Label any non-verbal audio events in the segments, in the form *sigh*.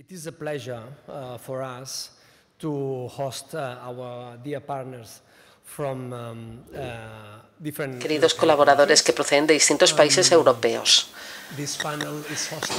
It is a pleasure uh, for us to host uh, our dear partners um, uh, different Queridos colaboradores que proceden de distintos países europeos.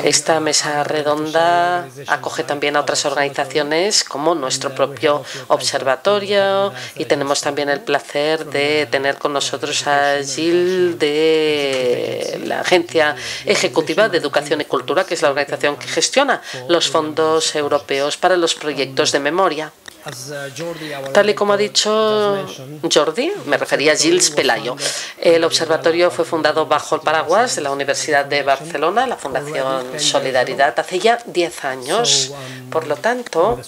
Esta mesa redonda acoge también a otras organizaciones como nuestro propio observatorio y tenemos también el placer de tener con nosotros a Gil de la Agencia Ejecutiva de Educación y Cultura, que es la organización que gestiona los fondos europeos para los proyectos de memoria. Tal y como ha dicho Jordi, me refería a Gilles Pelayo. El observatorio fue fundado bajo el paraguas de la Universidad de Barcelona, la Fundación Solidaridad, hace ya 10 años. Por lo tanto,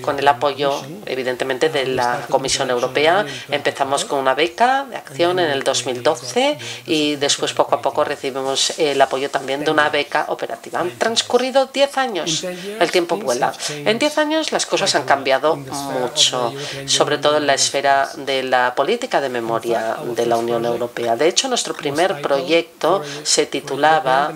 con el apoyo, evidentemente, de la Comisión Europea, empezamos con una beca de acción en el 2012 y después, poco a poco, recibimos el apoyo también de una beca operativa. Han transcurrido 10 años. El tiempo vuela. En 10 años las cosas han cambiado mucho, sobre todo en la esfera de la política de memoria de la Unión Europea. De hecho, nuestro primer proyecto se titulaba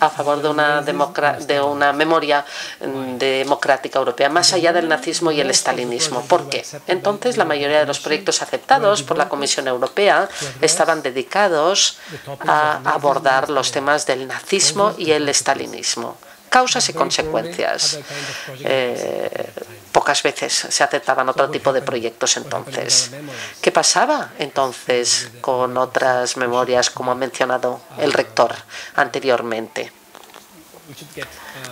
a favor de una, de una memoria mm, democrática europea, más allá del nazismo y el estalinismo. ¿Por qué? Entonces, la mayoría de los proyectos aceptados por la Comisión Europea estaban dedicados a abordar los temas del nazismo y el estalinismo causas y consecuencias. Eh, pocas veces se aceptaban otro tipo de proyectos entonces. ¿Qué pasaba entonces con otras memorias, como ha mencionado el rector anteriormente?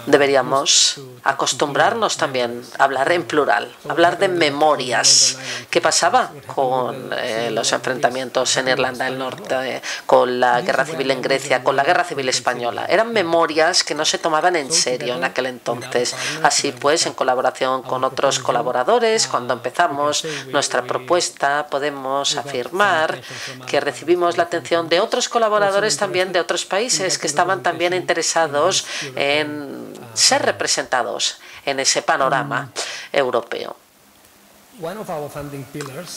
Deberíamos acostumbrarnos también a hablar en plural, hablar de memorias. ¿Qué pasaba con eh, los enfrentamientos en Irlanda del Norte, con la guerra civil en Grecia, con la guerra civil española? Eran memorias que no se tomaban en serio en aquel entonces. Así pues, en colaboración con otros colaboradores, cuando empezamos nuestra propuesta, podemos afirmar que recibimos la atención de otros colaboradores también de otros países que estaban también interesados en ser representados en ese panorama europeo.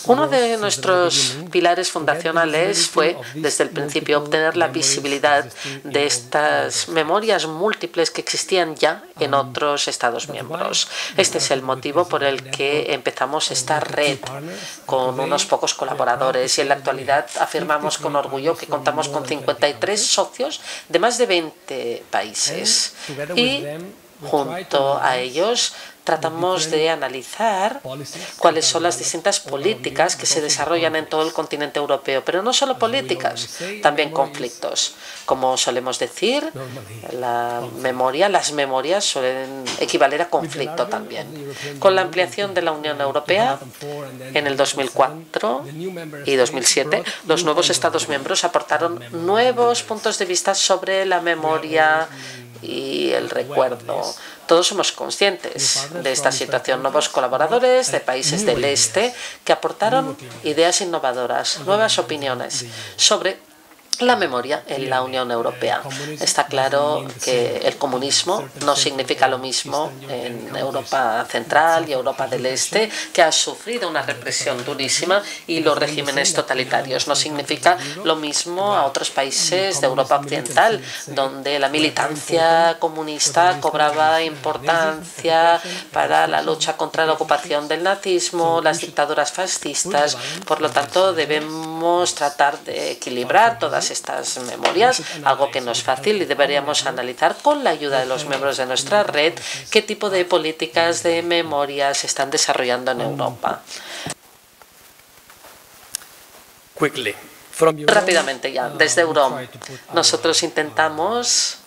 Uno de nuestros pilares fundacionales fue, desde el principio, obtener la visibilidad de estas memorias múltiples que existían ya en otros Estados miembros. Este es el motivo por el que empezamos esta red con unos pocos colaboradores y en la actualidad afirmamos con orgullo que contamos con 53 socios de más de 20 países. y junto a ellos tratamos de analizar cuáles son las distintas políticas que se desarrollan en todo el continente europeo, pero no solo políticas, también conflictos. Como solemos decir, la memoria, las memorias suelen equivaler a conflicto también. Con la ampliación de la Unión Europea en el 2004 y 2007, los nuevos Estados miembros aportaron nuevos puntos de vista sobre la memoria y el recuerdo. Todos somos conscientes de esta situación. Nuevos colaboradores de países del este que aportaron ideas innovadoras, nuevas opiniones sobre la memoria en la Unión Europea. Está claro que el comunismo no significa lo mismo en Europa Central y Europa del Este, que ha sufrido una represión durísima, y los regímenes totalitarios. No significa lo mismo a otros países de Europa Occidental, donde la militancia comunista cobraba importancia para la lucha contra la ocupación del nazismo, las dictaduras fascistas. Por lo tanto, debemos tratar de equilibrar todas estas memorias, algo que no es fácil y deberíamos analizar con la ayuda de los miembros de nuestra red qué tipo de políticas de memoria se están desarrollando en Europa. Rápidamente ya, desde Europa, nosotros intentamos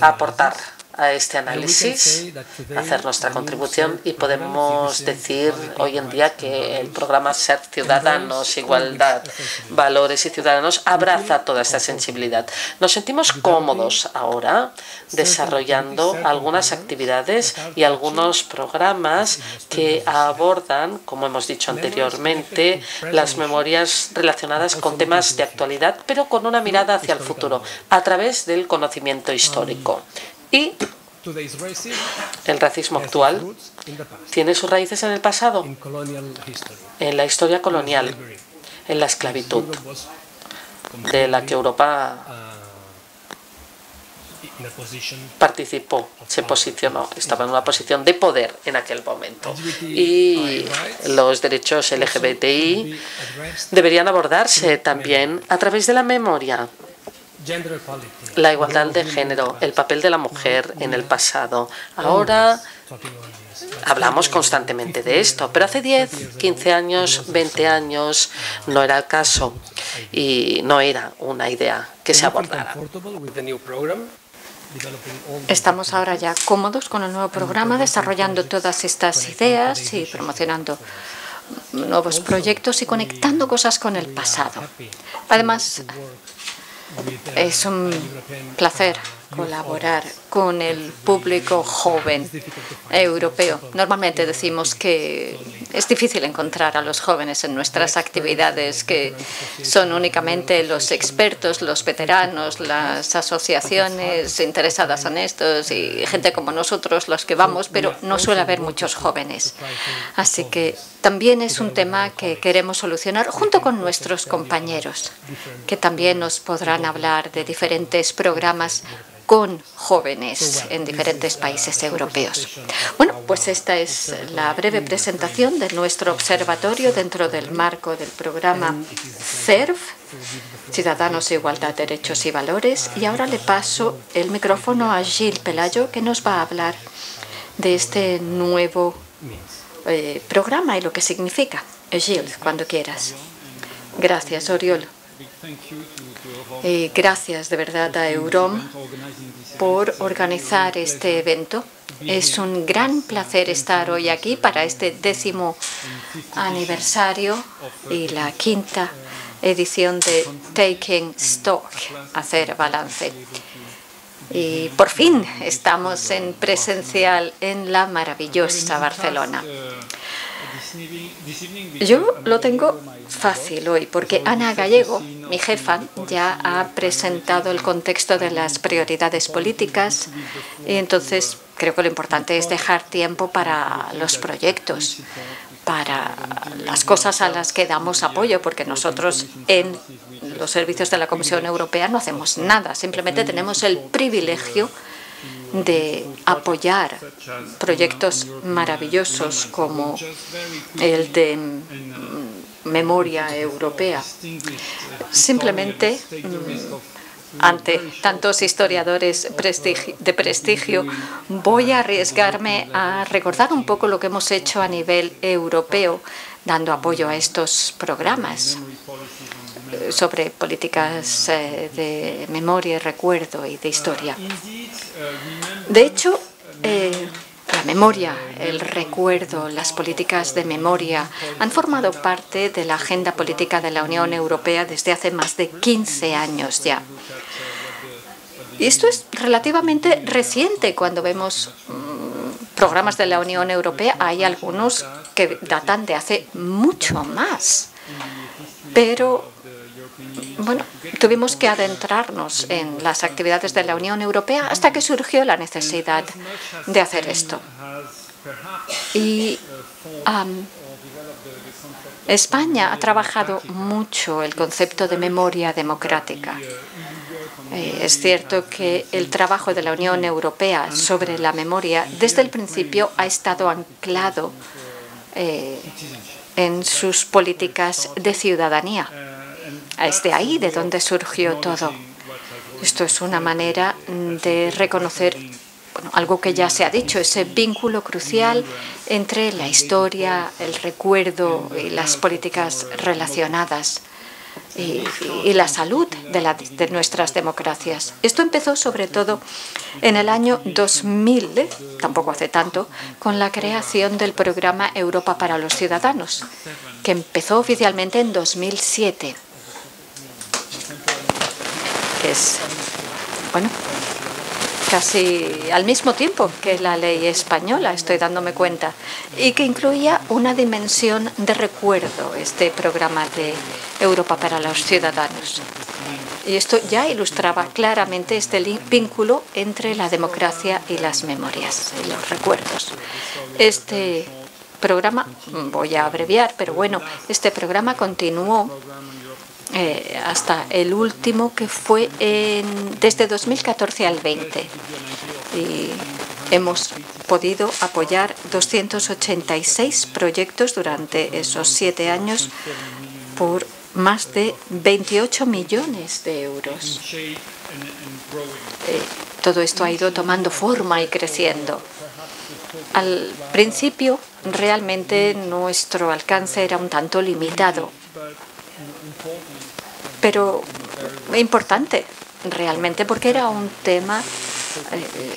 aportar a este análisis, hacer nuestra contribución y podemos decir hoy en día que el programa Ser Ciudadanos, Igualdad, Valores y Ciudadanos abraza toda esta sensibilidad. Nos sentimos cómodos ahora desarrollando algunas actividades y algunos programas que abordan, como hemos dicho anteriormente, las memorias relacionadas con temas de actualidad, pero con una mirada hacia el futuro, a través del conocimiento histórico. Y el racismo actual tiene sus raíces en el pasado, en la historia colonial, en la esclavitud, de la que Europa participó, se posicionó, estaba en una posición de poder en aquel momento. Y los derechos LGBTI deberían abordarse también a través de la memoria. La igualdad de género, el papel de la mujer en el pasado. Ahora hablamos constantemente de esto, pero hace 10, 15 años, 20 años no era el caso y no era una idea que se abordara. Estamos ahora ya cómodos con el nuevo programa, desarrollando todas estas ideas y promocionando nuevos proyectos y conectando cosas con el pasado. Además, es un placer colaborar con el público joven europeo. Normalmente decimos que es difícil encontrar a los jóvenes en nuestras actividades, que son únicamente los expertos, los veteranos, las asociaciones interesadas en estos y gente como nosotros los que vamos, pero no suele haber muchos jóvenes. Así que también es un tema que queremos solucionar junto con nuestros compañeros, que también nos podrán hablar de diferentes programas con jóvenes en diferentes países europeos. Bueno, pues esta es la breve presentación de nuestro observatorio dentro del marco del programa CERV, Ciudadanos, Igualdad, Derechos y Valores. Y ahora le paso el micrófono a Gilles Pelayo, que nos va a hablar de este nuevo eh, programa y lo que significa. Gilles, cuando quieras. Gracias, Oriol. Eh, gracias de verdad a Eurom por organizar este evento. Es un gran placer estar hoy aquí para este décimo aniversario y la quinta edición de Taking Stock, hacer balance. Y por fin estamos en presencial en la maravillosa Barcelona. Yo lo tengo fácil hoy porque Ana Gallego, mi jefa, ya ha presentado el contexto de las prioridades políticas. Y entonces creo que lo importante es dejar tiempo para los proyectos, para las cosas a las que damos apoyo, porque nosotros en los servicios de la Comisión Europea no hacemos nada, simplemente tenemos el privilegio de apoyar proyectos maravillosos como el de memoria europea. Simplemente mm, ante tantos historiadores de prestigio, voy a arriesgarme a recordar un poco lo que hemos hecho a nivel europeo, dando apoyo a estos programas sobre políticas eh, de memoria recuerdo y de historia. De hecho, eh, la memoria, el recuerdo, las políticas de memoria han formado parte de la agenda política de la Unión Europea desde hace más de 15 años ya. Y esto es relativamente reciente cuando vemos mm, programas de la Unión Europea. Hay algunos que datan de hace mucho más. Pero bueno, tuvimos que adentrarnos en las actividades de la Unión Europea hasta que surgió la necesidad de hacer esto. Y España ha trabajado mucho el concepto de memoria democrática. Eh, es cierto que el trabajo de la Unión Europea sobre la memoria desde el principio ha estado anclado eh, en sus políticas de ciudadanía. Es de ahí de donde surgió todo. Esto es una manera de reconocer algo que ya se ha dicho, ese vínculo crucial entre la historia, el recuerdo y las políticas relacionadas y, la salud de, nuestras democracias. Esto empezó sobre todo en el año 2000, tampoco hace tanto, con la creación del programa Europa para los Ciudadanos, que empezó oficialmente en 2007 es, bueno, casi al mismo tiempo que la ley española, estoy dándome cuenta, y que incluía una dimensión de recuerdo, este programa de Europa para los ciudadanos. Y esto ya ilustraba claramente este vínculo entre la democracia y las memorias, y los recuerdos. Este programa, voy a abreviar, pero bueno, este programa continuó eh, hasta el último que fue en, desde 2014 al 20. Y hemos podido apoyar 286 proyectos durante esos siete años por más de 28 millones de euros. Eh, todo esto ha ido tomando forma y creciendo. Al principio, realmente nuestro alcance era un tanto limitado, pero importante realmente porque era un tema eh,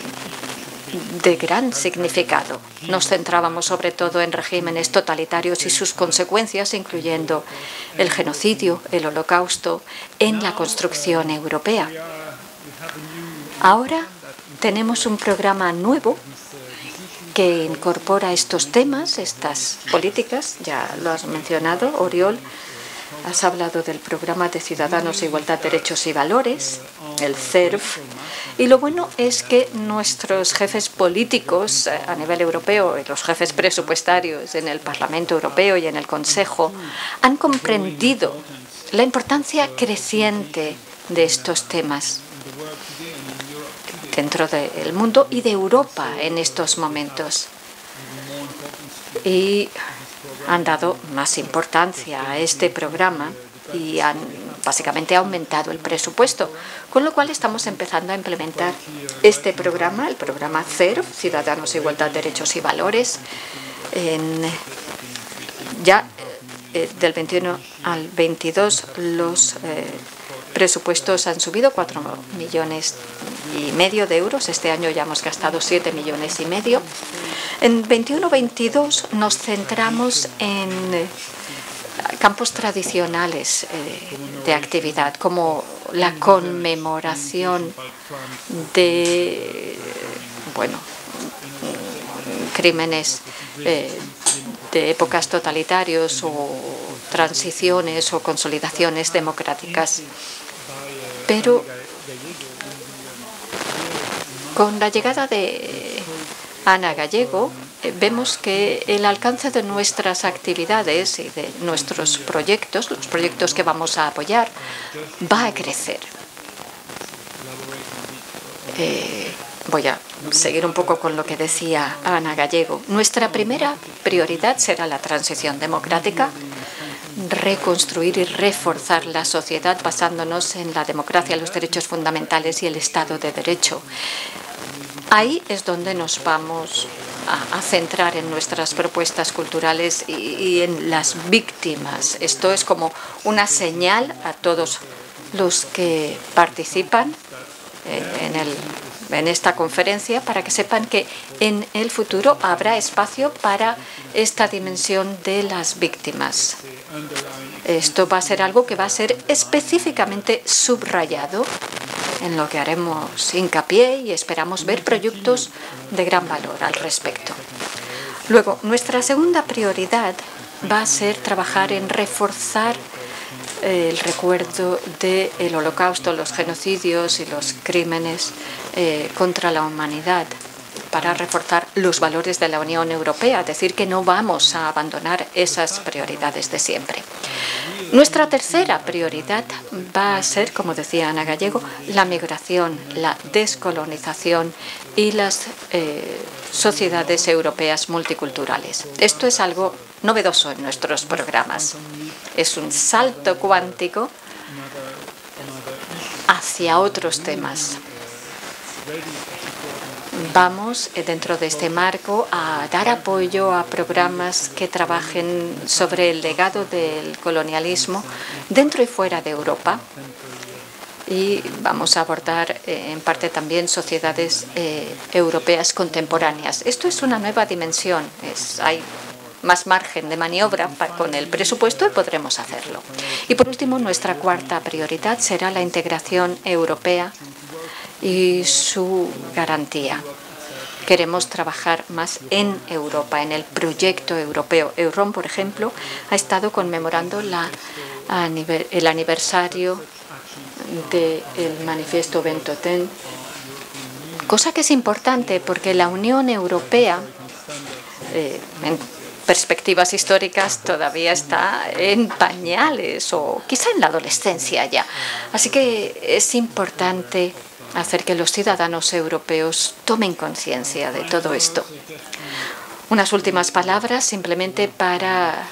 de gran significado. Nos centrábamos sobre todo en regímenes totalitarios y sus consecuencias, incluyendo el genocidio, el holocausto, en la construcción europea. Ahora tenemos un programa nuevo que incorpora estos temas, estas políticas, ya lo has mencionado, Oriol, Has hablado del programa de Ciudadanos, Igualdad, Derechos y Valores, el CERF. Y lo bueno es que nuestros jefes políticos eh, a nivel europeo y los jefes presupuestarios en el Parlamento Europeo y en el Consejo han comprendido la importancia creciente de estos temas dentro del mundo y de Europa en estos momentos. Han dado más importancia a este programa y han básicamente aumentado el presupuesto, con lo cual estamos empezando a implementar este programa, el programa CERF, Ciudadanos, Igualdad, Derechos y Valores, ya eh, del 21 al 22 los eh, presupuestos han subido 4 millones y medio de euros. Este año ya hemos gastado 7 millones y medio. En 21-22 nos centramos en eh, campos tradicionales eh, de actividad, como la conmemoración de bueno, crímenes eh, de épocas totalitarios o transiciones o consolidaciones democráticas. Pero con la llegada de Ana Gallego, eh, vemos que el alcance de nuestras actividades y de nuestros proyectos, los proyectos que vamos a apoyar, va a crecer. Eh, voy a seguir un poco con lo que decía Ana Gallego. Nuestra primera prioridad será la transición democrática reconstruir y reforzar la sociedad basándonos en la democracia, los derechos fundamentales y el Estado de Derecho. Ahí es donde nos vamos a, centrar en nuestras propuestas culturales y, en las víctimas. Esto es como una señal a todos los que participan eh, en el en esta conferencia para que sepan que en el futuro habrá espacio para esta dimensión de las víctimas. Esto va a ser algo que va a ser específicamente subrayado en lo que haremos hincapié y esperamos ver proyectos de gran valor al respecto. Luego, nuestra segunda prioridad va a ser trabajar en reforzar el recuerdo del holocausto, los genocidios y los crímenes eh, contra la humanidad para reforzar los valores de la Unión Europea, decir que no vamos a abandonar esas prioridades de siempre. Nuestra tercera prioridad va a ser, como decía Ana Gallego, la migración, la descolonización y las eh, sociedades europeas multiculturales. Esto es algo novedoso en nuestros programas. Es un salto cuántico hacia otros temas. Vamos, eh, dentro de este marco, a dar apoyo a programas que trabajen sobre el legado del colonialismo dentro y fuera de Europa. Y vamos a abordar eh, en parte también sociedades eh, europeas contemporáneas. Esto es una nueva dimensión. Es, hay más margen de maniobra con el presupuesto y podremos hacerlo. Y por último, nuestra cuarta prioridad será la integración europea y su garantía. Queremos trabajar más en Europa, en el proyecto europeo. Euron, por ejemplo, ha estado conmemorando la, el aniversario del manifiesto Bentoten, cosa que es importante porque la Unión Europea, eh, perspectivas históricas todavía está en pañales o quizá en la adolescencia ya. Así que es importante hacer que los ciudadanos europeos tomen conciencia de todo esto. Unas últimas palabras simplemente para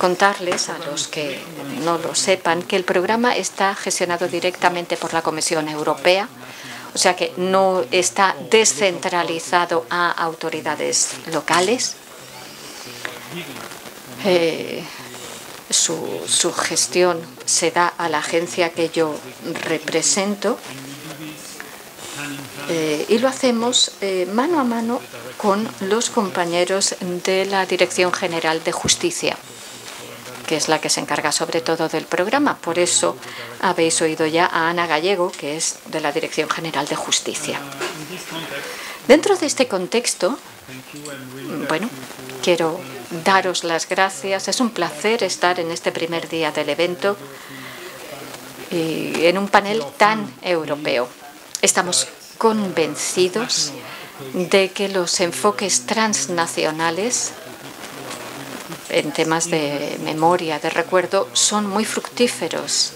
contarles a los que no lo sepan que el programa está gestionado directamente por la Comisión Europea, o sea que no está descentralizado a autoridades locales. Eh, su, gestión se da a la agencia que yo represento eh, y lo hacemos eh, mano a mano con los compañeros de la Dirección General de Justicia que es la que se encarga sobre todo del programa. Por eso habéis oído ya a Ana Gallego, que es de la Dirección General de Justicia. Dentro de este contexto, bueno, quiero daros las gracias. Es un placer estar en este primer día del evento y en un panel tan europeo. Estamos convencidos de que los enfoques transnacionales en temas de memoria, de recuerdo, son muy fructíferos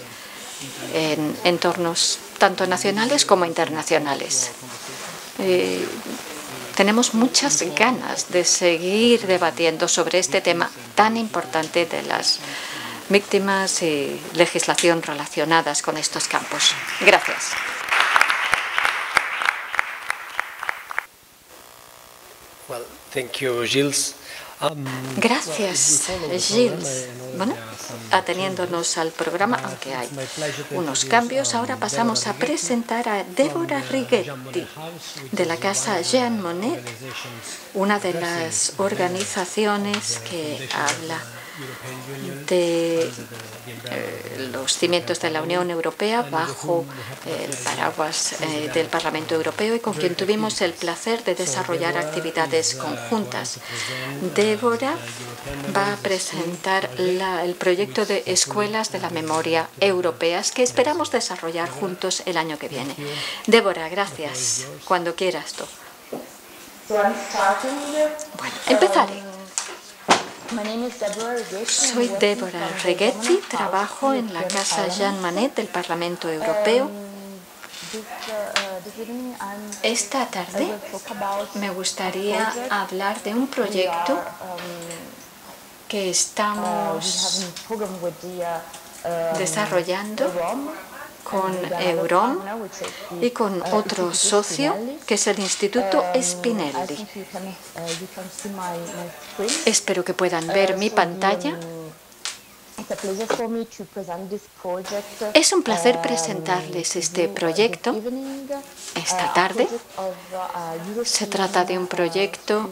en entornos tanto nacionales como internacionales. Eh, tenemos muchas ganas de seguir debatiendo sobre este tema tan importante de las víctimas y legislación relacionadas con estos campos. Gracias. Well, thank you, Gilles. Gracias, Gilles. Bueno, ateniéndonos al programa, aunque hay unos cambios, ahora pasamos a presentar a Débora Righetti de la Casa Jean Monnet, una de las organizaciones que habla de eh, los cimientos de la Unión Europea bajo el paraguas eh, del Parlamento Europeo y con quien tuvimos el placer de desarrollar actividades conjuntas. Débora va a presentar el proyecto de escuelas de la memoria europeas que esperamos desarrollar juntos el año que viene. Débora, gracias. Cuando quieras tú. Bueno, empezaré. Soy Deborah Reghetti, trabajo en la Casa Jean Manet del Parlamento Europeo. Esta tarde me gustaría hablar de un proyecto que estamos desarrollando con Euron y con otro socio que es el Instituto Spinelli. Espero que puedan ver mi pantalla. Es un placer presentarles este proyecto esta tarde. Se trata de un proyecto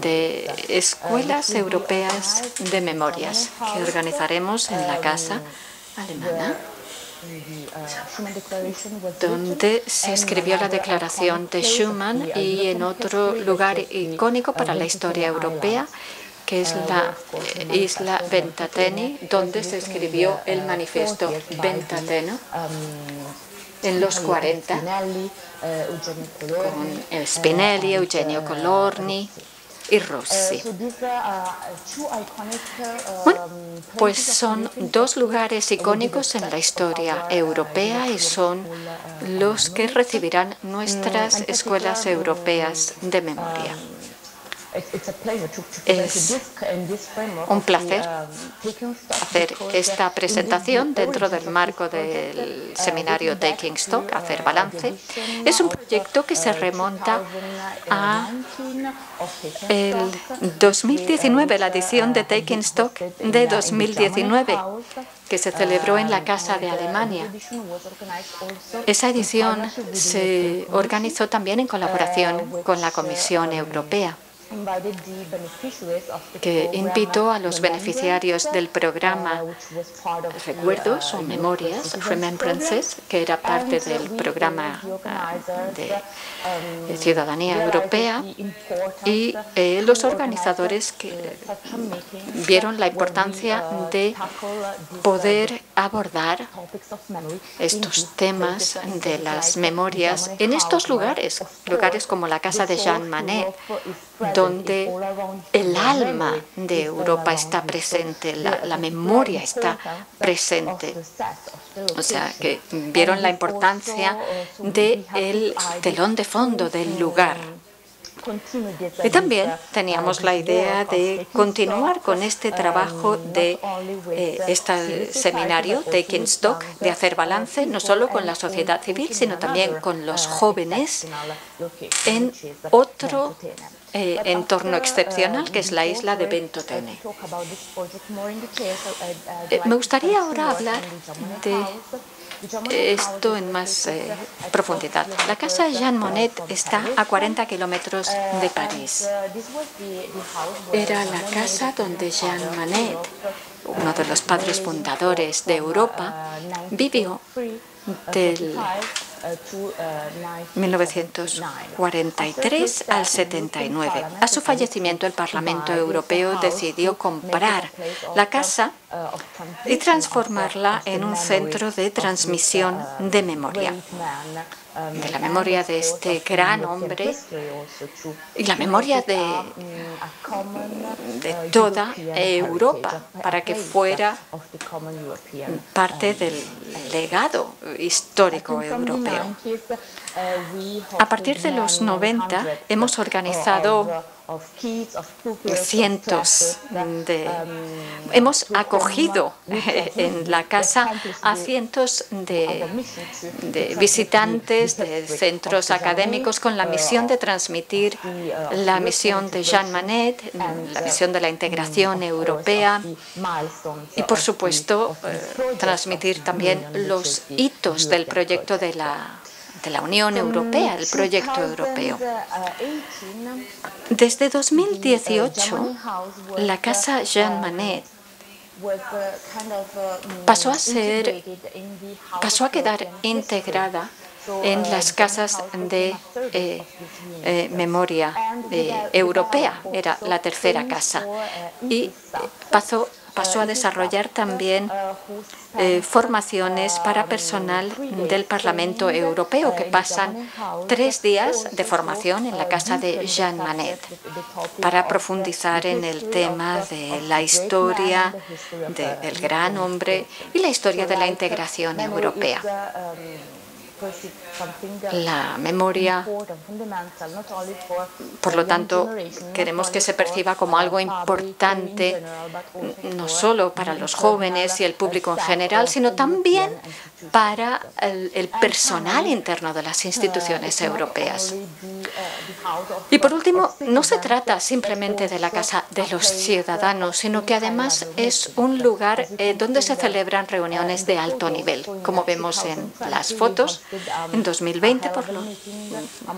de escuelas europeas de memorias que organizaremos en la casa alemana donde se escribió la declaración de Schuman y en otro lugar icónico para la historia europea, que es la eh, isla Ventateni, donde se escribió el manifiesto Ventateno en los 40 con Spinelli, Eugenio Colorni, y Rossi. Bueno, pues son dos lugares icónicos en la historia europea y son los que recibirán nuestras escuelas europeas de memoria. Es un placer hacer esta presentación dentro del marco del seminario Taking Stock, hacer balance. Es un proyecto que se remonta a el 2019, la edición de Taking Stock de 2019 que se celebró en la Casa de Alemania. Esa edición se organizó también en colaboración con la Comisión Europea que invitó a los beneficiarios del programa. Recuerdos o Memorias, Remembrances, que era parte del programa ah, de Ciudadanía Europea, y eh, los organizadores que vieron la importancia de poder abordar estos temas de las memorias en estos lugares, lugares como la casa de Jean Manet, donde el alma de Europa está presente, la, memoria está presente. O sea, que vieron la importancia del telón de fondo del lugar. Y también teníamos la idea de continuar con este trabajo de eh, este seminario, Taking Stock, de hacer balance no solo con la sociedad civil, sino también con los jóvenes en otro eh, entorno excepcional que es la isla de Bentotene. Eh, me gustaría ahora hablar de esto en más eh, profundidad. La casa Jean Monnet está a 40 kilómetros de París. Era la casa donde Jean Monnet, uno de los padres fundadores de Europa, vivió del 1943 al 79. A su fallecimiento, el Parlamento Europeo decidió comprar la casa y transformarla en un centro de transmisión de memoria de la memoria de este gran hombre y la memoria de, de toda Europa para que fuera parte del legado histórico europeo. A partir de los 90 hemos organizado cientos de... Hemos acogido en la casa a cientos de, de, visitantes de centros académicos con la misión de transmitir la misión de Jean Manet, la misión de la integración europea y, por supuesto, eh, transmitir también los hitos del proyecto de la de la Unión Europea, el proyecto europeo. Desde 2018, la Casa Jean Manet pasó a ser, pasó a quedar integrada en las casas de eh, eh, memoria eh, europea, era la tercera casa, y pasó pasó a desarrollar también eh, formaciones para personal del Parlamento Europeo que pasan tres días de formación en la casa de Jean Manet para profundizar en el tema de la historia del gran hombre y la historia de la integración europea la memoria. Por lo tanto, queremos que se perciba como algo importante no solo para los jóvenes y el público en general, sino también para el, personal interno de las instituciones europeas. Y por último, no se trata simplemente de la Casa de los Ciudadanos, sino que además es un lugar eh, donde se celebran reuniones de alto nivel, como vemos en las fotos. 2020, por,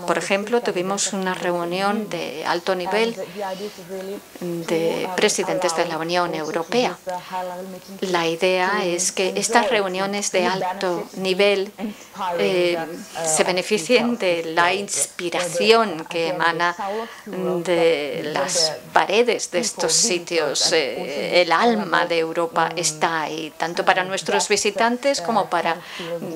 por ejemplo, tuvimos una reunión de alto nivel de presidentes de la Unión Europea. La idea es que estas reuniones de alto nivel eh, se beneficien de la inspiración que emana de las paredes de estos sitios. Eh, el alma de Europa está ahí, tanto para nuestros visitantes como para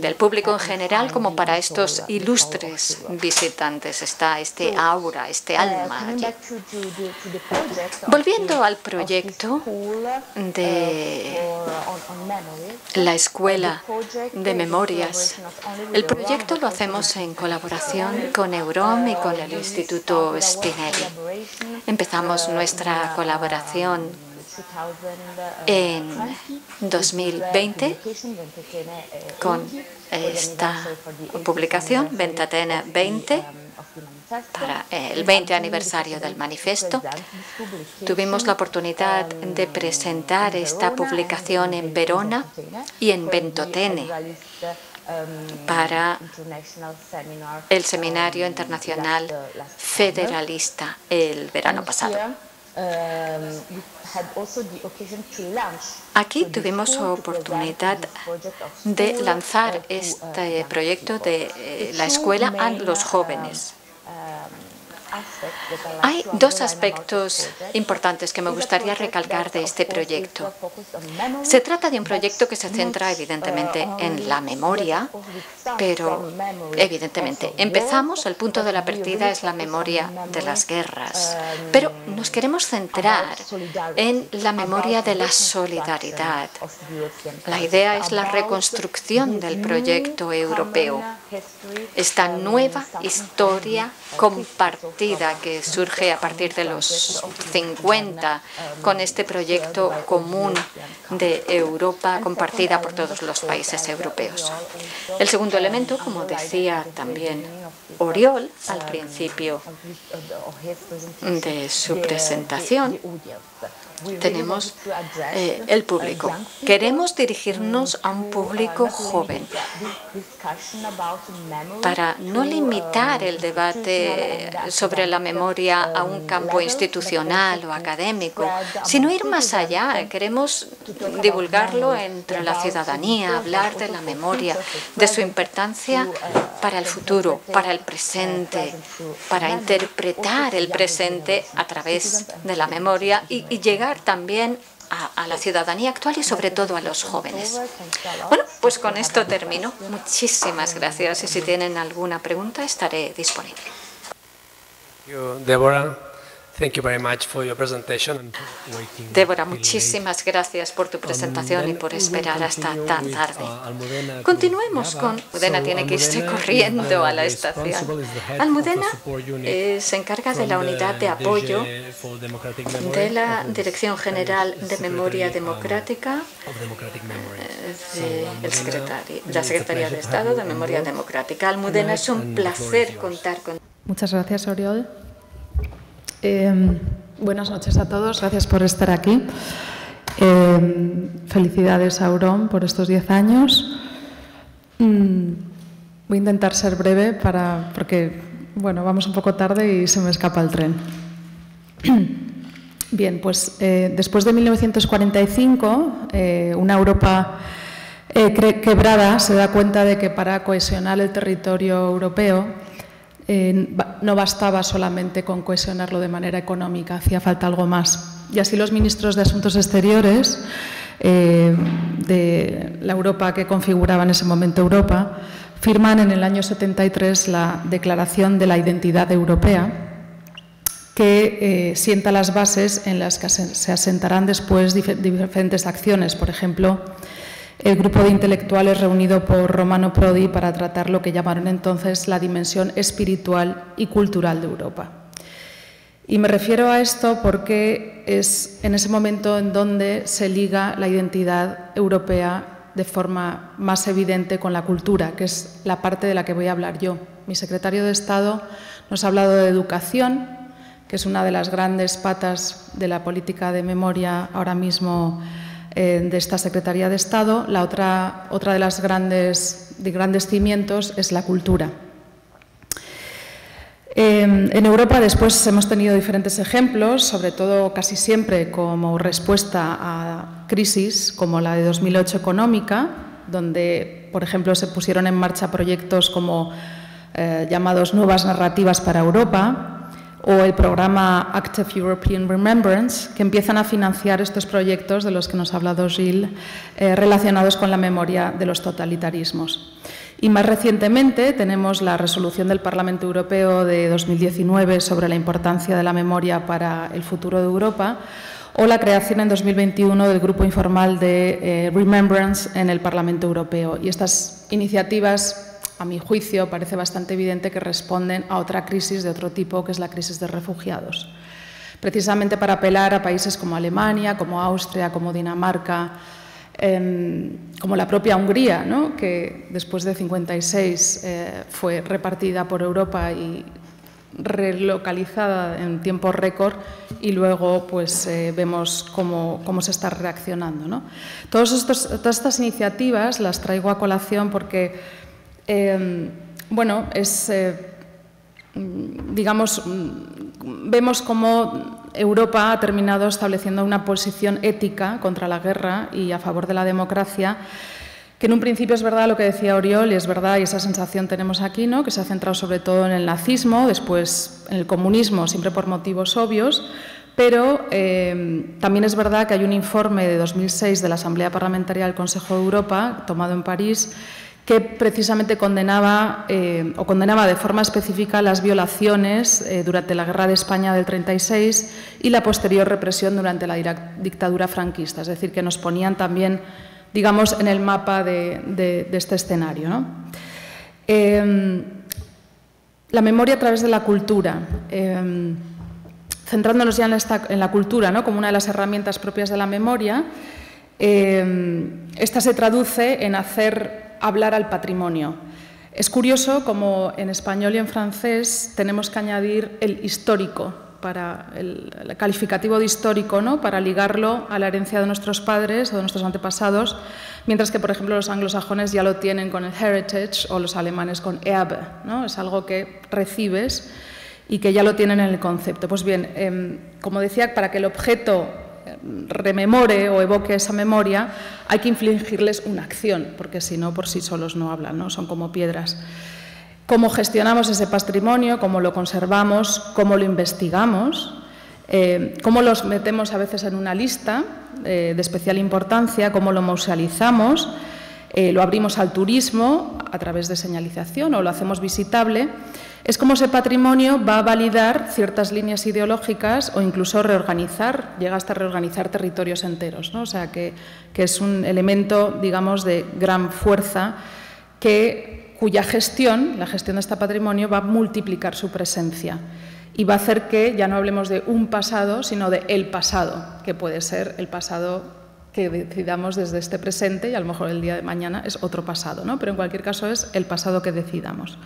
el público en general, como para estos ilustres visitantes. Está este aura, este alma allí. Volviendo al proyecto de la Escuela de Memorias, el proyecto lo hacemos en colaboración con Eurom y con el Instituto Spinelli. Empezamos nuestra colaboración en 2020 con esta publicación, Ventatena 20, para el 20 aniversario del manifiesto. Tuvimos la oportunidad de presentar esta publicación en Verona y en Ventotene para el Seminario Internacional Federalista el verano pasado. Aquí tuvimos oportunidad de lanzar este proyecto de eh, la escuela a los jóvenes. Hay dos aspectos importantes que me gustaría recalcar de este proyecto. Se trata de un proyecto que se centra evidentemente en la memoria, pero evidentemente empezamos, el punto de la partida es la memoria de las guerras, pero nos queremos centrar en la memoria de la solidaridad. La idea es la reconstrucción del proyecto europeo, esta nueva historia compartida que surge a partir de los 50 con este proyecto común de Europa compartida por todos los países europeos. El segundo elemento, como decía también Oriol al principio de su presentación, tenemos eh, el público. Queremos dirigirnos a un público joven para no limitar el debate sobre la memoria a un campo institucional o académico, sino ir más allá. Queremos divulgarlo entre la ciudadanía, hablar de la memoria, de su importancia para el futuro, para el presente, para interpretar el presente a través de la memoria y, y llegar también a, a, la ciudadanía actual y sobre todo a los jóvenes. Bueno, pues con esto termino. Muchísimas gracias y si tienen alguna pregunta estaré disponible. Deborah. Débora, muchísimas gracias por tu um, presentación y por esperar hasta tan tarde. Uh, Continuemos con... Almudena tiene que irse corriendo a la estación. Almudena eh, se encarga de la unidad de apoyo de la Dirección General de Memoria Democrática eh, de la Secretaría de Estado de Memoria Democrática. Almudena, es un placer contar con... Muchas gracias, Oriol. Eh, buenas noches a todos, gracias por estar aquí. Eh, felicidades a Auron por estos 10 años. Mm, voy a intentar ser breve para, porque bueno, vamos un poco tarde y se me escapa el tren. *clears throat* Bien, pues eh, después de 1945, eh, una Europa eh, quebrada se da cuenta de que para cohesionar el territorio europeo no bastaba solamente con cohesionarlo de manera económica, hacía falta algo más. Y así los ministros de Asuntos Exteriores eh, de la Europa que configuraba en ese momento Europa firman en el año 73 la Declaración de la Identidad Europea, que eh, sienta las bases en las que se asentarán después diferentes acciones, por ejemplo, el grupo de intelectuales reunido por Romano Prodi para tratar lo que llamaron entonces la dimensión espiritual y cultural de Europa. Y me refiero a esto porque es en ese momento en donde se liga la identidad europea de forma más evidente con la cultura, que es la parte de la que voy a hablar yo. Mi secretario de Estado nos ha hablado de educación, que es una de las grandes patas de la política de memoria ahora mismo eh, de esta Secretaría de Estado. La otra, otra de las grandes, de grandes cimientos es la cultura. Eh, en Europa después hemos tenido diferentes ejemplos, sobre todo casi siempre como respuesta a crisis como la de 2008 económica, donde, por ejemplo, se pusieron en marcha proyectos como eh, llamados Nuevas Narrativas para Europa, o el programa Active European Remembrance, que empiezan a financiar estos proyectos de los que nos ha hablado Gilles, eh, relacionados con la memoria de los totalitarismos. Y más recientemente tenemos la resolución del Parlamento Europeo de 2019 sobre la importancia de la memoria para el futuro de Europa o la creación en 2021 del Grupo Informal de eh, Remembrance en el Parlamento Europeo. Y estas iniciativas a mi juicio, parece bastante evidente que responden a otra crisis de otro tipo, que es la crisis de refugiados. Precisamente para apelar a países como Alemania, como Austria, como Dinamarca, em, como la propia Hungría, que después de 56 eh, fue repartida por Europa y relocalizada en tiempo récord y luego pues eh, vemos cómo, cómo, se está reaccionando. todas estas iniciativas las traigo a colación porque Em, bueno, es, eh, digamos, vemos cómo Europa ha terminado estableciendo una posición ética contra la guerra y a favor de la democracia que en un principio es verdad lo que decía Oriol, y es verdad, y esa sensación tenemos aquí, ¿no? que se ha centrado sobre todo en el nazismo, después en el comunismo, siempre por motivos obvios, pero eh, también es verdad que hay un informe de 2006 de la Asamblea Parlamentaria del Consejo de Europa, tomado en París, que precisamente condenaba eh, o condenaba de forma específica las violaciones eh, durante la Guerra de España del 36 y la posterior represión durante la dictadura franquista, es decir, que nos ponían también digamos, en el mapa de, este escenario. Em, la memoria a través de la cultura. Em, centrándonos ya en, la cultura como una de las herramientas propias de la memoria, em, esta se traduce en hacer hablar al patrimonio. Es curioso como en español y en francés tenemos que añadir el histórico para el, calificativo de histórico, ¿no? para ligarlo a la herencia de nuestros padres o de nuestros antepasados, mientras que, por ejemplo, los anglosajones ya lo tienen con el heritage o los alemanes con Erbe. ¿no? Es algo que recibes y que ya lo tienen en el concepto. Pues bien, em, como decía, para que el objeto rememore o evoque esa memoria, hay que infligirles una acción, porque si no, por sí solos no hablan, ¿no? son como piedras cómo gestionamos ese patrimonio, cómo lo conservamos, cómo lo investigamos, eh, cómo los metemos a veces en una lista eh, de especial importancia, cómo lo musealizamos, eh, lo abrimos al turismo a través de señalización o lo hacemos visitable, es como ese patrimonio va a validar ciertas líneas ideológicas o incluso reorganizar, llega hasta reorganizar territorios enteros. O sea, que, que es un elemento, digamos, de gran fuerza que cuya gestión, la gestión de este patrimonio, va a multiplicar su presencia y va a hacer que ya no hablemos de un pasado, sino de el pasado, que puede ser el pasado que decidamos desde este presente y a lo mejor el día de mañana es otro pasado, ¿no? pero en cualquier caso es el pasado que decidamos.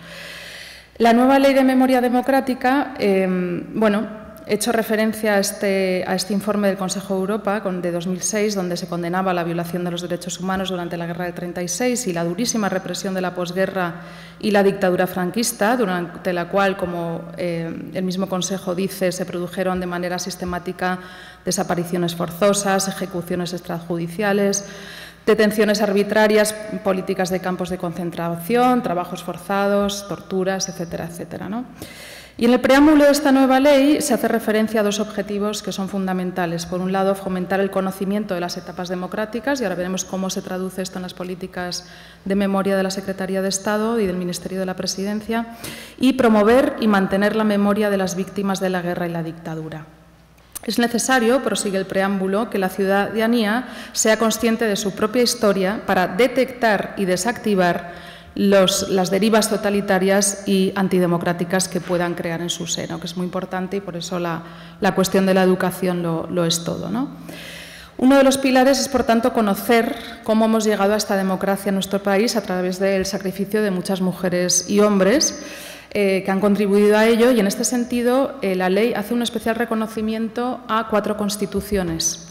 La nueva ley de memoria democrática, eh, bueno, He hecho referencia a este, a este, informe del Consejo de Europa de 2006, donde se condenaba la violación de los derechos humanos durante la Guerra del 36 y la durísima represión de la posguerra y la dictadura franquista, durante la cual, como eh, el mismo Consejo dice, se produjeron de manera sistemática desapariciones forzosas, ejecuciones extrajudiciales, detenciones arbitrarias, políticas de campos de concentración, trabajos forzados, torturas, etcétera, etcétera. ¿no? Y en el preámbulo de esta nueva ley se hace referencia a dos objetivos que son fundamentales. Por un lado, fomentar el conocimiento de las etapas democráticas, y ahora veremos cómo se traduce esto en las políticas de memoria de la Secretaría de Estado y del Ministerio de la Presidencia, y promover y mantener la memoria de las víctimas de la guerra y la dictadura. Es necesario, prosigue el preámbulo, que la ciudadanía sea consciente de su propia historia para detectar y desactivar las derivas totalitarias y antidemocráticas que puedan crear en su seno, que es muy importante y por eso la, cuestión de la educación lo, es todo. Uno de los pilares es, por tanto, conocer cómo hemos llegado a esta democracia en nuestro país a través del sacrificio de muchas mujeres y hombres eh, que han contribuido a ello y, en este sentido, eh, la ley hace un especial reconocimiento a cuatro constituciones,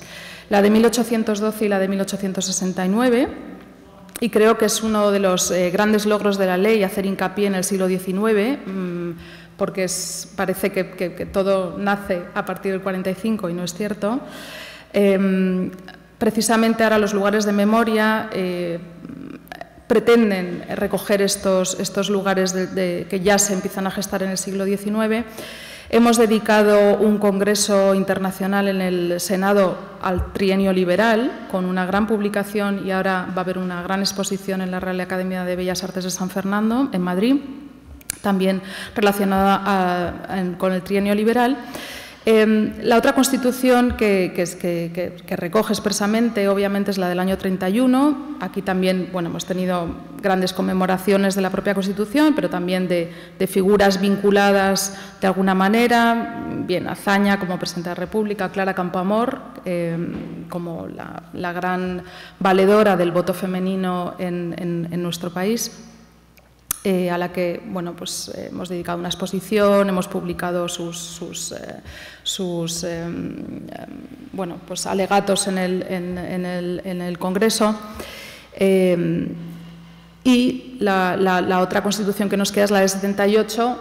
la de 1812 y la de 1869 y creo que es uno de los eh, grandes logros de la ley hacer hincapié en el siglo XIX, mm, porque parece que, todo nace a partir del 45 y no es cierto. Em, precisamente ahora los lugares de memoria eh, pretenden recoger estos, estos lugares que ya se empiezan a gestar en el siglo XIX Hemos dedicado un congreso internacional en el Senado al trienio liberal, con una gran publicación y ahora va a haber una gran exposición en la Real Academia de Bellas Artes de San Fernando, en Madrid, también relacionada con el trienio liberal. Em, la otra constitución que, recoge expresamente, obviamente, es la del año 31. Aquí también bueno, hemos tenido grandes conmemoraciones de la propia constitución, pero también de, figuras vinculadas de alguna manera. Bien, Azaña como presidenta de la República, Clara Campoamor em, como la, gran valedora del voto femenino en nuestro país. Eh, a la que bueno, pues, eh, hemos dedicado una exposición, hemos publicado sus, sus, eh, sus em, bueno, pues, alegatos en el, en, el, en el Congreso. Em, y la, la, otra constitución que nos queda es la de 78,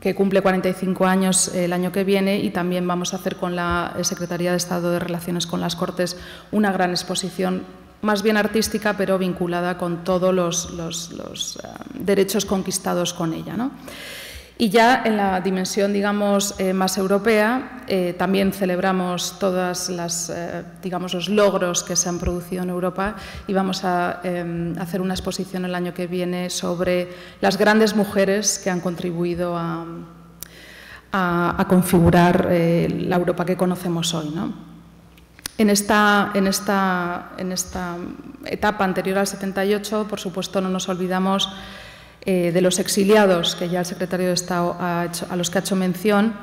que cumple 45 años el año que viene y también vamos a hacer con la Secretaría de Estado de Relaciones con las Cortes una gran exposición más bien artística, pero vinculada con todos los, eh, derechos conquistados con ella. Y ya en la dimensión, digamos, eh, más europea, eh, también celebramos todas los logros que se han producido en Europa y vamos a hacer una exposición el año que viene sobre las grandes mujeres que han contribuido a, a configurar la Europa que conocemos hoy. ¿no? En esta, etapa anterior al 78, por supuesto, no nos olvidamos eh, de los exiliados, que ya el secretario de Estado ha hecho, a los que ha hecho mención.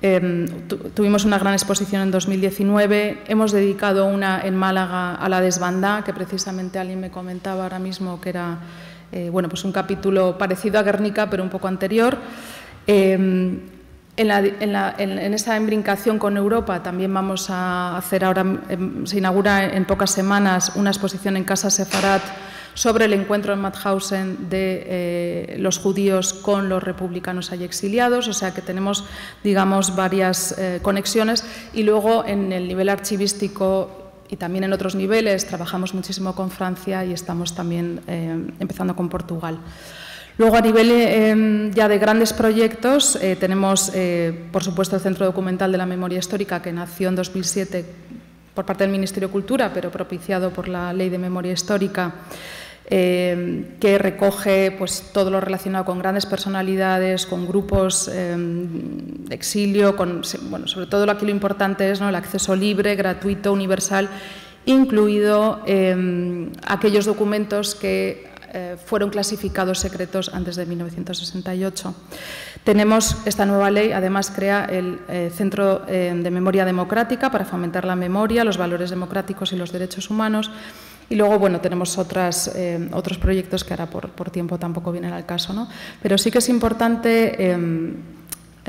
Em, tuvimos una gran exposición en 2019, hemos dedicado una en Málaga a la desbandá, que precisamente alguien me comentaba ahora mismo que era eh, bueno, pues un capítulo parecido a Guernica, pero un poco anterior. Em, en, esa embrincación con Europa también vamos a hacer ahora, em, se inaugura en pocas semanas una exposición en Casa Sefarat sobre el encuentro en Mauthausen de eh, los judíos con los republicanos ahí exiliados, o sea que tenemos, digamos, varias eh, conexiones y luego en el nivel archivístico y también en otros niveles trabajamos muchísimo con Francia y estamos también eh, empezando con Portugal. Luego, a nivel em, ya de grandes proyectos, eh, tenemos, eh, por supuesto, el Centro Documental de la Memoria Histórica, que nació en 2007 por parte del Ministerio de Cultura, pero propiciado por la Ley de Memoria Histórica, em, que recoge pues, todo lo relacionado con grandes personalidades, con grupos em, de exilio, con, bueno, sobre todo aquí lo importante es ¿no? el acceso libre, gratuito, universal, incluido aquellos documentos que eh, fueron clasificados secretos antes de 1968. Tenemos esta nueva ley, además crea el eh, Centro eh, de Memoria Democrática para fomentar la memoria, los valores democráticos y los derechos humanos. Y luego, bueno, tenemos otras, otros proyectos que ahora por, por, tiempo tampoco vienen al caso, ¿no? Pero sí que es importante em,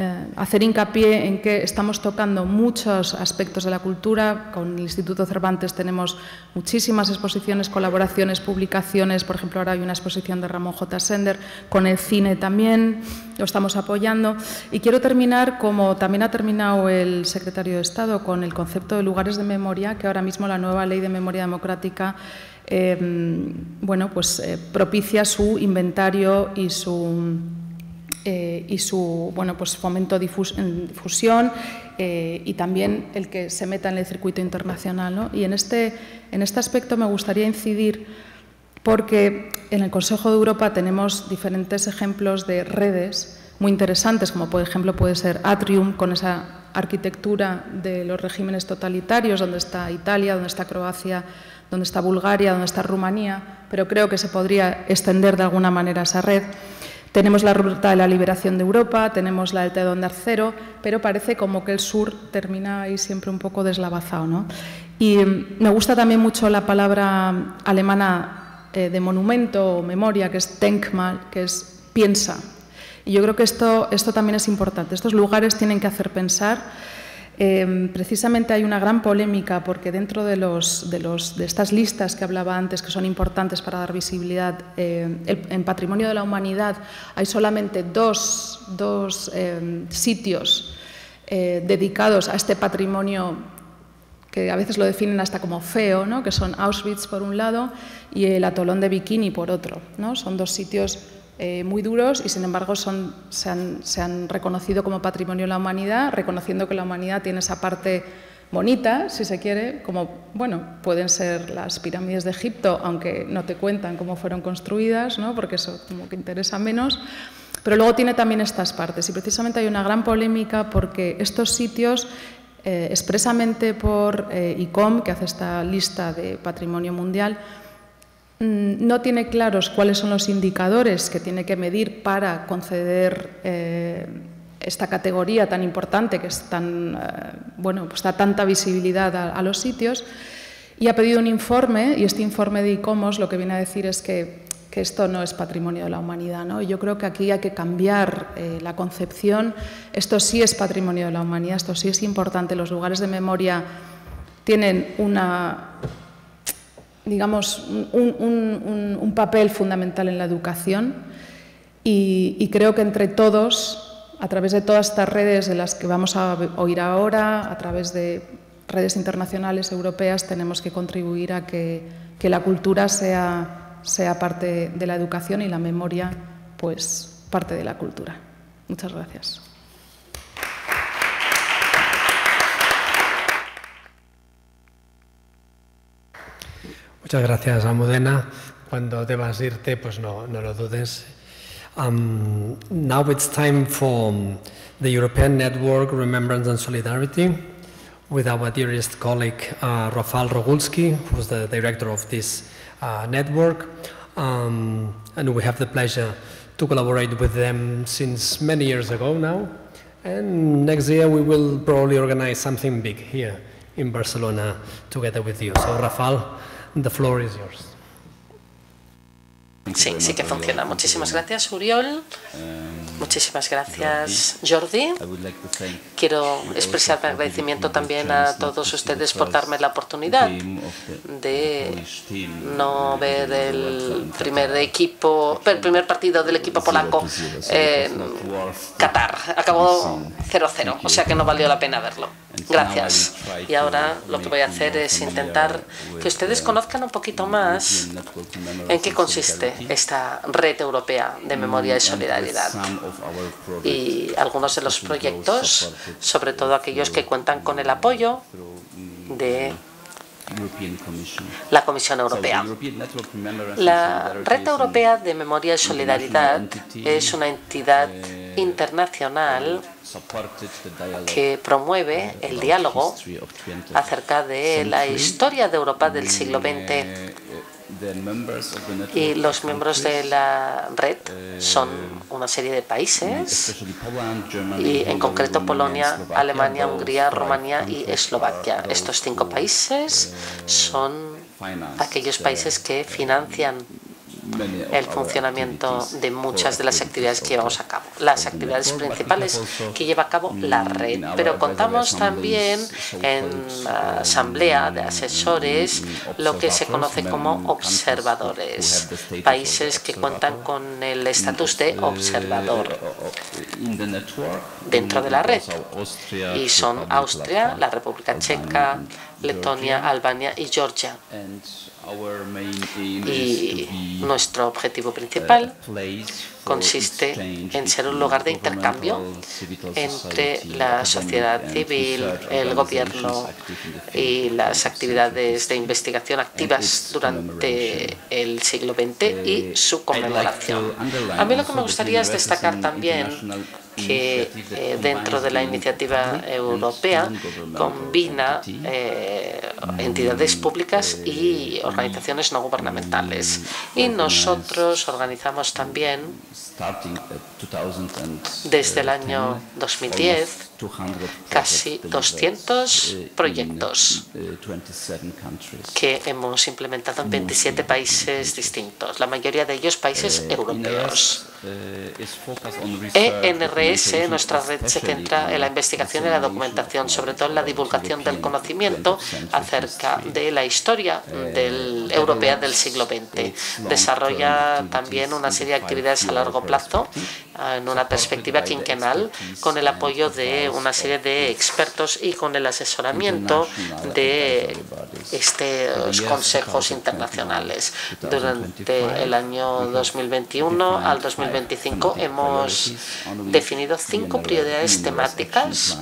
eh, hacer hincapié en que estamos tocando muchos aspectos de la cultura. Con el Instituto Cervantes tenemos muchísimas exposiciones, colaboraciones, publicaciones. Por ejemplo, ahora hay una exposición de Ramón J. Sender. Con el cine también lo estamos apoyando. Y quiero terminar, como también ha terminado el secretario de Estado, con el concepto de lugares de memoria, que ahora mismo la nueva ley de memoria democrática eh, bueno, pues, eh, propicia su inventario y su eh, y su bueno, pues fomento en difusión eh, y también el que se meta en el circuito internacional. Y en este, en este aspecto me gustaría incidir porque en el Consejo de Europa tenemos diferentes ejemplos de redes muy interesantes, como por ejemplo puede ser Atrium, con esa arquitectura de los regímenes totalitarios, donde está Italia, donde está Croacia, donde está Bulgaria, donde está Rumanía, pero creo que se podría extender de alguna manera esa red. Tenemos la ruta de la liberación de Europa, tenemos la delta de Onda Cero, pero parece como que el sur termina ahí siempre un poco deslavazado. ¿no? Y mm, me gusta también mucho la palabra alemana eh, de monumento o memoria, que es Denkmal, que es piensa. Y yo creo que esto, esto también es importante. Estos lugares tienen que hacer pensar Em, precisamente hay una gran polémica porque dentro de, los, de, los, de, estas listas que hablaba antes, que son importantes para dar visibilidad, eh, en Patrimonio de la Humanidad hay solamente dos, dos em, sitios eh, dedicados a este patrimonio que a veces lo definen hasta como feo, ¿no? que son Auschwitz por un lado y el atolón de Bikini por otro. ¿no? Son dos sitios eh, muy duros y sin embargo son, se, han, reconocido como patrimonio de la humanidad, reconociendo que la humanidad tiene esa parte bonita, si se quiere, como bueno, pueden ser las pirámides de Egipto, aunque no te cuentan cómo fueron construidas, ¿no? porque eso como que interesa menos. Pero luego tiene también estas partes y precisamente hay una gran polémica porque estos sitios, eh, expresamente por eh, ICOM, que hace esta lista de patrimonio mundial, no tiene claros cuáles son los indicadores que tiene que medir para conceder eh, esta categoría tan importante que es tan, eh, bueno, pues da tanta visibilidad a, los sitios y ha pedido un informe y este informe de ICOMOS lo que viene a decir es que, esto no es patrimonio de la humanidad. ¿no? Yo creo que aquí hay que cambiar eh, la concepción. Esto sí es patrimonio de la humanidad, esto sí es importante. Los lugares de memoria tienen una digamos, un, papel fundamental en la educación y, creo que entre todos, a través de todas estas redes de las que vamos a oír ahora, a través de redes internacionales europeas, tenemos que contribuir a que que la cultura sea, sea parte de la educación y la memoria, pues, parte de la cultura. Muchas gracias. Muchas gracias, Amudena. Cuando debas irte, pues no, no lo dudes. Um, now it's time for the European Network Remembrance and Solidarity with our dearest colleague uh, Rogulski, who's the director of this uh, network. Um, and we have the pleasure to collaborate with them since many years ago now. And next year we will probably organize something big here in Barcelona together with you. So, Rafal, The floor is yours. Sí, sí que funciona. Muchísimas gracias, Uriol. Muchísimas gracias, Jordi. Quiero expresar mi agradecimiento también a todos ustedes por darme la oportunidad de no ver el primer equipo, el primer partido del equipo polaco en Qatar. Acabó 0-0, o sea que no valió la pena verlo. Gracias. Y ahora lo que voy a hacer es intentar que ustedes conozcan un poquito más en qué consiste esta red europea de memoria y solidaridad y algunos de los proyectos, sobre todo aquellos que cuentan con el apoyo de la Comisión Europea. La Red Europea de Memoria y Solidaridad es una entidad internacional que promueve el diálogo acerca de la historia de Europa del siglo XX y los miembros de la red son una serie de países, y en concreto Polonia, Alemania, Hungría, Rumanía y Eslovaquia. Estos cinco países son aquellos países que financian el funcionamiento de muchas de las actividades que llevamos a cabo. Las actividades principales que lleva a cabo la red, pero contamos también en la asamblea de asesores lo que se conoce como observadores, países que cuentan con el estatus de observador dentro de la red y son Austria, la República Checa, Letonia, Albania y Georgia. Y nuestro objetivo principal consiste en ser un lugar de intercambio entre la sociedad civil, el gobierno y las actividades de investigación activas durante el siglo XX y su conmemoración. A mí lo que me gustaría es destacar también que eh, dentro de la iniciativa europea combina eh, entidades públicas y organizaciones no gubernamentales. Y nosotros organizamos también desde el año 2010 casi 200 proyectos que hemos implementado en 27 países distintos, la mayoría de ellos países europeos. ENRS, nuestra red, se centra en la investigación y la documentación, sobre todo en la divulgación del conocimiento acerca de la historia del, europea del siglo XX. Desarrolla también una serie de actividades a largo plazo en una perspectiva quinquenal con el apoyo de una serie de expertos y con el asesoramiento de estos consejos internacionales. Durante el año 2021 al 2025 hemos definido cinco prioridades temáticas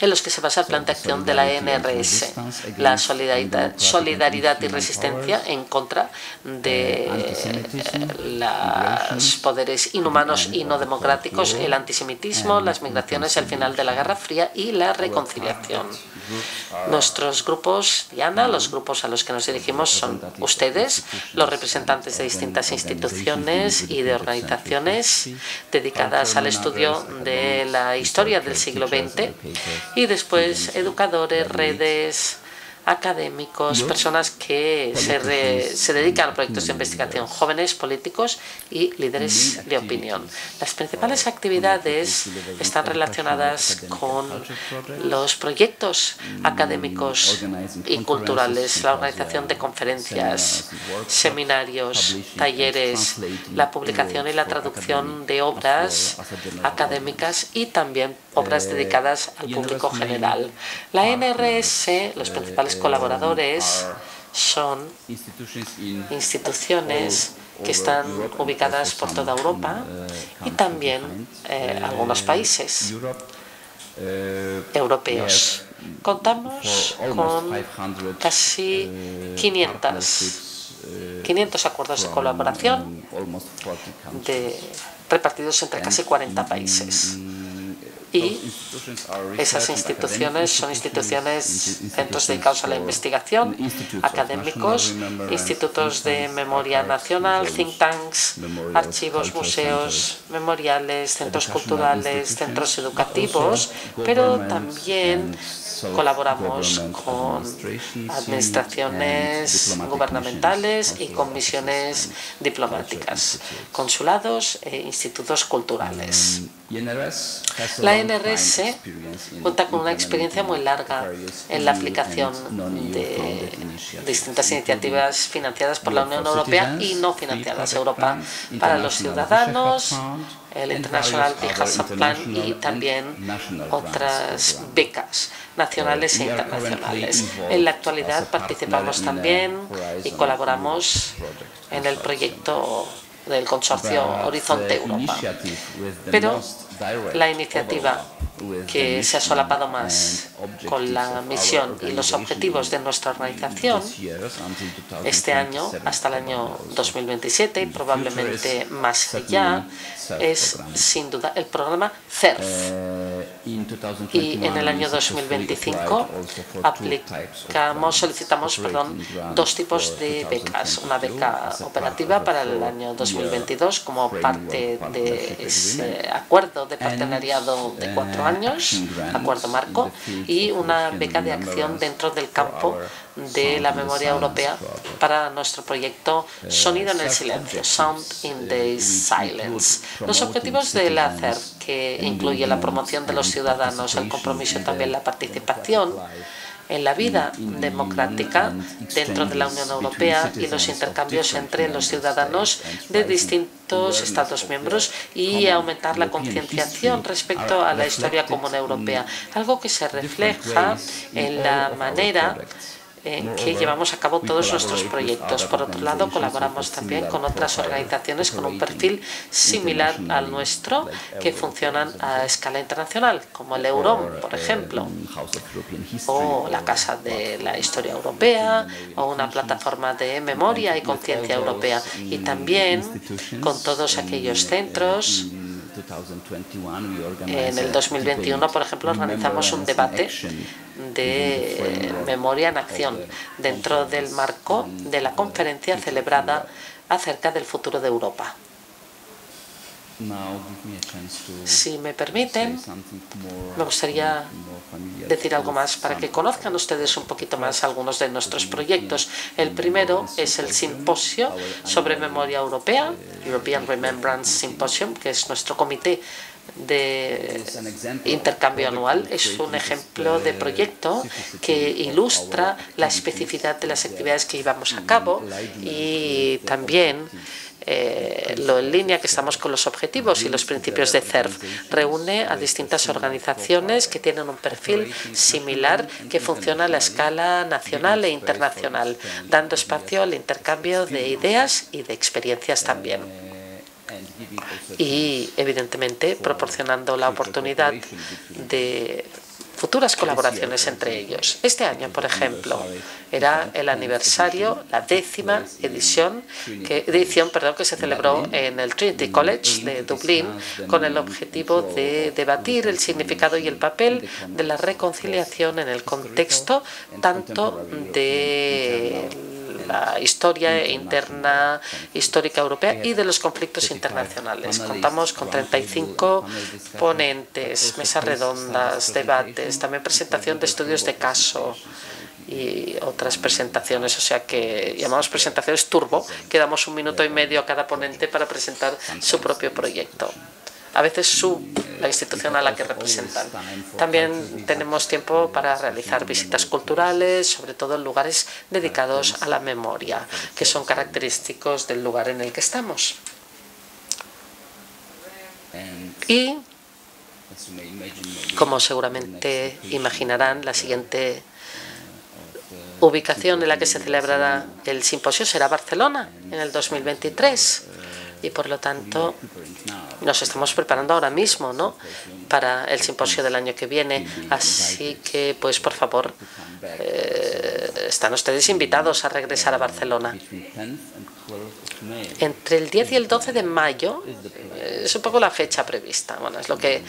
en los que se basa el plan de acción de la NRS, la solidaridad, solidaridad y resistencia en contra de los poderes inhumanos y no democráticos, el antisemitismo, las migraciones, el final de la Guerra Fría y la reconciliación. Nuestros grupos, Diana, los grupos a los que nos dirigimos son ustedes, los representantes de distintas instituciones y de organizaciones dedicadas al estudio de la historia del siglo XX y después educadores, redes, académicos, personas que se, se, dedican a proyectos de investigación, jóvenes, políticos y líderes de opinión. Las principales actividades están relacionadas con los proyectos académicos y culturales, la organización de conferencias, seminarios, talleres, la publicación y la traducción de obras académicas y también obras dedicadas al público general. La NRS, los principales colaboradores son instituciones que están ubicadas por toda Europa y también eh, algunos países europeos. Contamos con casi 500, 500 acuerdos de colaboración de, repartidos entre casi 40 países y esas instituciones son instituciones, centros dedicados a la investigación, académicos, institutos de memoria nacional, think tanks, archivos, museos, memoriales, centros culturales, centros educativos, pero también colaboramos con administraciones gubernamentales y con misiones diplomáticas, consulados e institutos culturales. La NRS cuenta con una experiencia muy larga en la aplicación de distintas iniciativas financiadas por la Unión Europea y no financiadas. Europa para los ciudadanos, el International Big Plan y también otras becas nacionales e internacionales. En la actualidad participamos también y colaboramos en el proyecto del consorcio Horizonte Europa. Pero la iniciativa que se ha solapado más con la misión y los objetivos de nuestra organización este año hasta el año 2027 y probablemente más allá es sin duda el programa CERF. Y en el año 2025 aplicamos, solicitamos perdón, dos tipos de becas. Una beca operativa para el año 2022 como parte de ese acuerdo de partenariado de cuatro años, acuerdo marco, y una beca de acción dentro del campo de la memoria europea para nuestro proyecto Sonido en el Silencio, Sound in the Silence. Los objetivos de la CERF, que incluye la promoción de los ciudadanos, el compromiso y también la participación, en la vida democrática dentro de la Unión Europea y los intercambios entre los ciudadanos de distintos Estados miembros y aumentar la concienciación respecto a la historia común europea, algo que se refleja en la manera en que llevamos a cabo todos nuestros proyectos. Por otro lado, colaboramos también con otras organizaciones con un perfil similar al nuestro que funcionan a escala internacional, como el EUROM, por ejemplo, o la Casa de la Historia Europea, o una plataforma de memoria y conciencia europea, y también con todos aquellos centros en el 2021, por ejemplo, organizamos un debate de memoria en acción dentro del marco de la conferencia celebrada acerca del futuro de Europa. Si me permiten, me gustaría decir algo más para que conozcan ustedes un poquito más algunos de nuestros proyectos. El primero es el simposio sobre memoria europea, European Remembrance Symposium, que es nuestro comité de intercambio anual. es un ejemplo de proyecto que ilustra la especificidad de las actividades que llevamos a cabo y también eh, lo en línea que estamos con los objetivos y los principios de CERF. Reúne a distintas organizaciones que tienen un perfil similar que funciona a la escala nacional e internacional, dando espacio al intercambio de ideas y de experiencias también y evidentemente proporcionando la oportunidad de futuras colaboraciones entre ellos. Este año, por ejemplo, era el aniversario, la décima edición que, edición perdón, que se celebró en el Trinity College de Dublín con el objetivo de debatir el significado y el papel de la reconciliación en el contexto tanto de la historia interna histórica europea y de los conflictos internacionales. Contamos con 35 ponentes, mesas redondas, debates, también presentación de estudios de caso y otras presentaciones, o sea que llamamos presentaciones turbo, que damos un minuto y medio a cada ponente para presentar su propio proyecto a veces su, la institución a la que representan. También tenemos tiempo para realizar visitas culturales, sobre todo en lugares dedicados a la memoria, que son característicos del lugar en el que estamos. Y, como seguramente imaginarán, la siguiente ubicación en la que se celebrará el simposio será Barcelona en el 2023 y por lo tanto nos estamos preparando ahora mismo ¿no? para el simposio del año que viene. Así que, pues por favor, eh, están ustedes invitados a regresar a Barcelona. Entre el 10 y el 12 de mayo eh, es un poco la fecha prevista, bueno, es lo que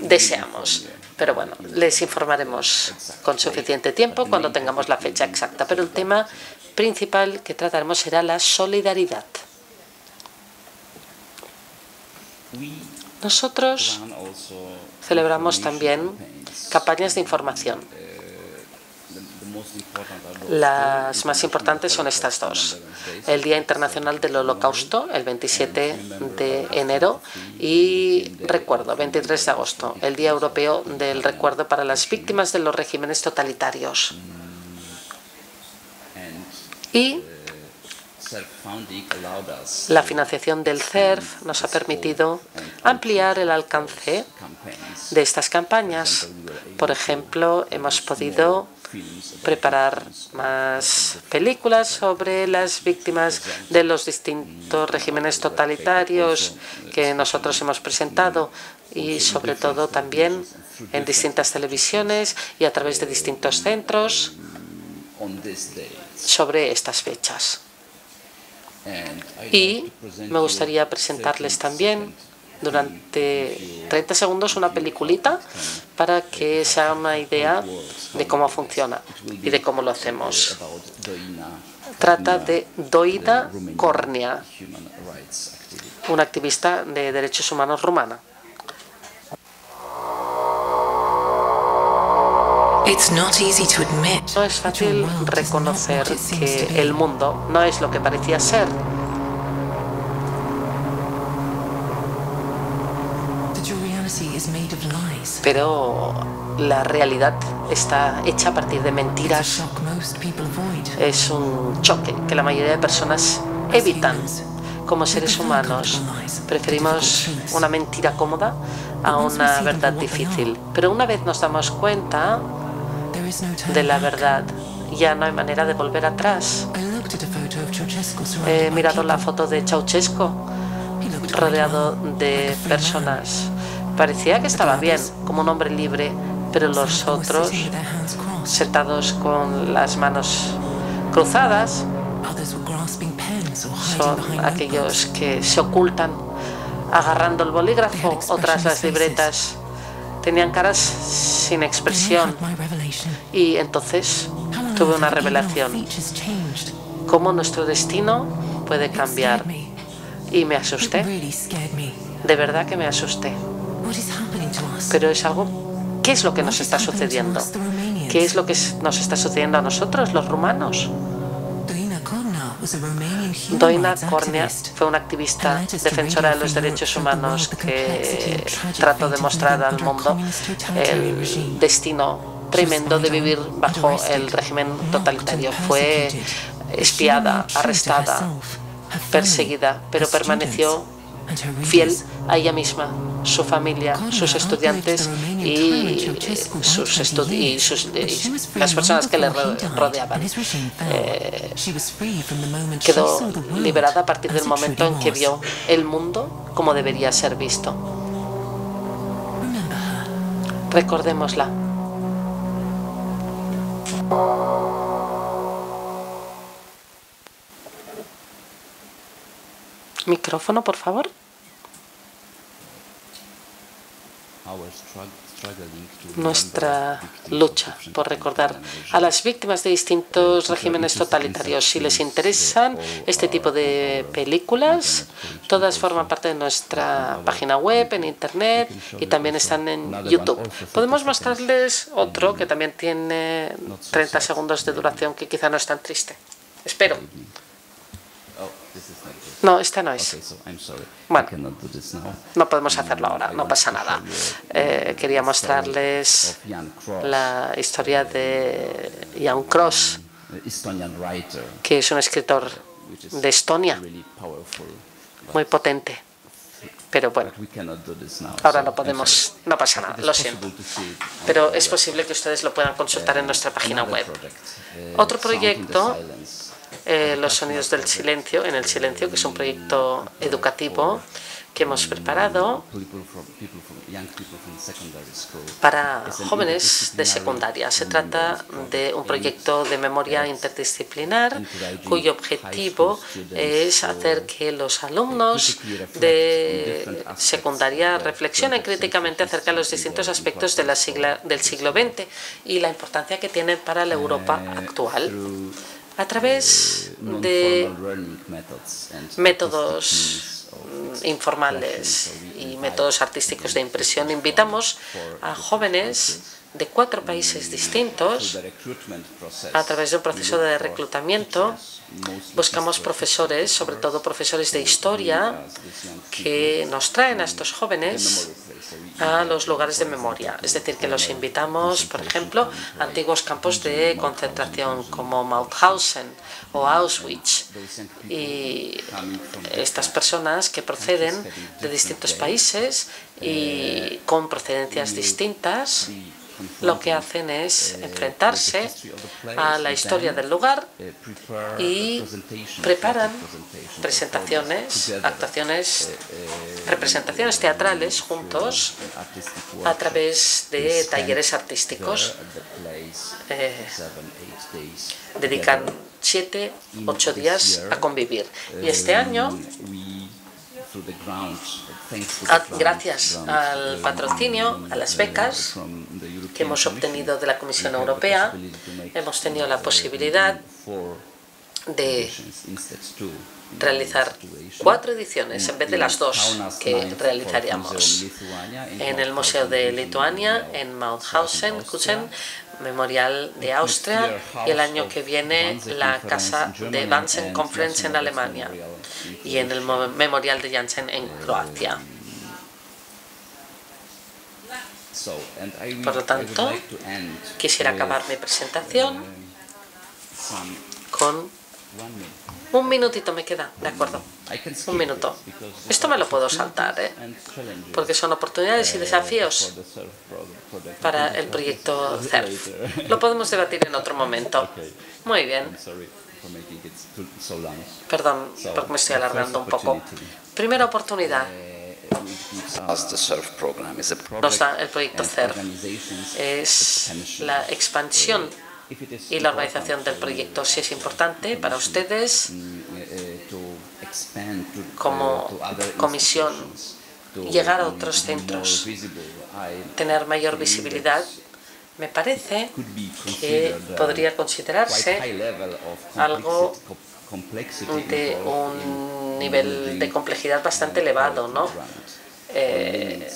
deseamos. Pero bueno, les informaremos con suficiente tiempo cuando tengamos la fecha exacta. Pero el tema principal que trataremos será la solidaridad. Nosotros celebramos también campañas de información. Las más importantes son estas dos. El Día Internacional del Holocausto, el 27 de enero, y recuerdo, 23 de agosto, el Día Europeo del Recuerdo para las Víctimas de los Regímenes Totalitarios. Y la financiación del CERF nos ha permitido ampliar el alcance de estas campañas. Por ejemplo, hemos podido preparar más películas sobre las víctimas de los distintos regímenes totalitarios que nosotros hemos presentado y sobre todo también en distintas televisiones y a través de distintos centros sobre estas fechas. Y me gustaría presentarles también durante 30 segundos una peliculita para que se hagan una idea de cómo funciona y de cómo lo hacemos. Trata de Doida Cornia, una activista de derechos humanos rumana. No es fácil reconocer que el mundo no es lo que parecía ser. Pero la realidad está hecha a partir de mentiras. Es un choque que la mayoría de personas evitan. Como seres humanos preferimos una mentira cómoda a una verdad difícil. Pero una vez nos damos cuenta de la verdad, ya no hay manera de volver atrás. He mirado la foto de Ceausescu rodeado de personas. Parecía que estaba bien, como un hombre libre, pero los otros, sentados con las manos cruzadas, son aquellos que se ocultan agarrando el bolígrafo, otras las libretas. Tenían caras sin expresión. Y entonces tuve una revelación. Cómo nuestro destino puede cambiar. Y me asusté. De verdad que me asusté. Pero es algo, ¿qué es lo que nos está sucediendo? ¿Qué es lo que nos está sucediendo a nosotros, los rumanos? Doina Cornea fue una activista defensora de los derechos humanos que trató de mostrar al mundo el destino tremendo de vivir bajo el régimen totalitario. Fue espiada, arrestada, perseguida, pero permaneció fiel a ella misma, su familia, sus estudiantes y, sus y, las personas que le rodeaban. Eh, quedó liberada a partir del momento en que vio el mundo como debería ser visto. Recordémosla. Micrófono, por favor. Nuestra lucha por recordar a las víctimas de distintos regímenes totalitarios. Si les interesan este tipo de películas, todas forman parte de nuestra página web, en Internet y también están en YouTube. Podemos mostrarles otro que también tiene 30 segundos de duración que quizá no es tan triste. Espero. No, esta no es. Bueno, no podemos hacerlo ahora, no pasa nada. Eh, quería mostrarles la historia de Jan Cross, que es un escritor de Estonia, muy potente. Pero bueno, ahora no podemos, no pasa nada, lo siento. Pero es posible que ustedes lo puedan consultar en nuestra página web. Otro proyecto, eh, Los Sonidos del Silencio, en el Silencio, que es un proyecto educativo que hemos preparado para jóvenes de secundaria. Se trata de un proyecto de memoria interdisciplinar cuyo objetivo es hacer que los alumnos de secundaria reflexionen críticamente acerca de los distintos aspectos de la del siglo XX y la importancia que tienen para la Europa actual a través de métodos informales y métodos artísticos de impresión, invitamos a jóvenes de cuatro países distintos a través de un proceso de reclutamiento. Buscamos profesores, sobre todo profesores de historia, que nos traen a estos jóvenes a los lugares de memoria. Es decir, que los invitamos, por ejemplo, a antiguos campos de concentración como Mauthausen o Auschwitz. Y estas personas que proceden de distintos países y con procedencias distintas lo que hacen es enfrentarse a la historia del lugar y preparan presentaciones, actuaciones, representaciones teatrales juntos a través de talleres artísticos. Eh, dedican siete, ocho días a convivir. Y este año gracias al patrocinio, a las becas que hemos obtenido de la Comisión Europea, hemos tenido la posibilidad de realizar cuatro ediciones en vez de las dos que realizaríamos. En el Museo de Lituania, en Mauthausen, Kuchen, Memorial de Austria y el año que viene la Casa de Bansen Conference en Alemania y en el Memorial de Janssen en Croacia. Por lo tanto, quisiera acabar mi presentación con un minutito me queda, de acuerdo. Un minuto. Esto me lo puedo saltar, ¿eh? porque son oportunidades y desafíos para el proyecto *laughs* CERF. Lo podemos debatir en otro momento. *laughs* Muy bien. Perdón, porque me estoy alargando un poco. Primera oportunidad. Nos da el proyecto CERF. Es la expansión y la organización del proyecto. Si es importante para ustedes como comisión llegar a otros centros, tener mayor visibilidad, me parece que podría considerarse algo de un nivel de complejidad bastante elevado, ¿no? Eh,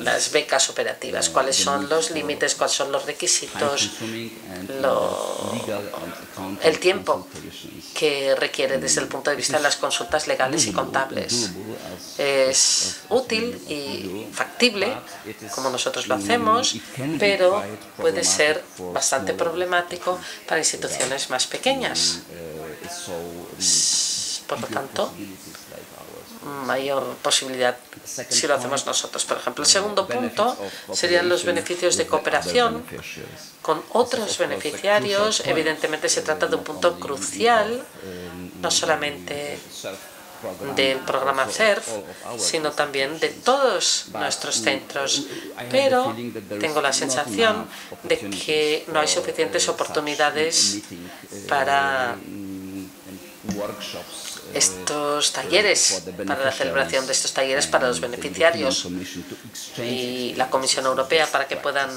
las becas operativas, cuáles son los límites, cuáles son los requisitos, el tiempo que requiere desde el punto de vista de las consultas legales y contables. Es útil y factible, como nosotros lo hacemos, pero puede ser bastante problemático para instituciones más pequeñas. Por lo tanto, mayor posibilidad si lo hacemos nosotros. Por ejemplo, el segundo punto serían los beneficios de cooperación con otros beneficiarios. Evidentemente se trata de un punto crucial, no solamente del programa CERF, sino también de todos nuestros centros. Pero tengo la sensación de que no hay suficientes oportunidades para estos talleres, para la celebración de estos talleres para los beneficiarios y la Comisión Europea para que puedan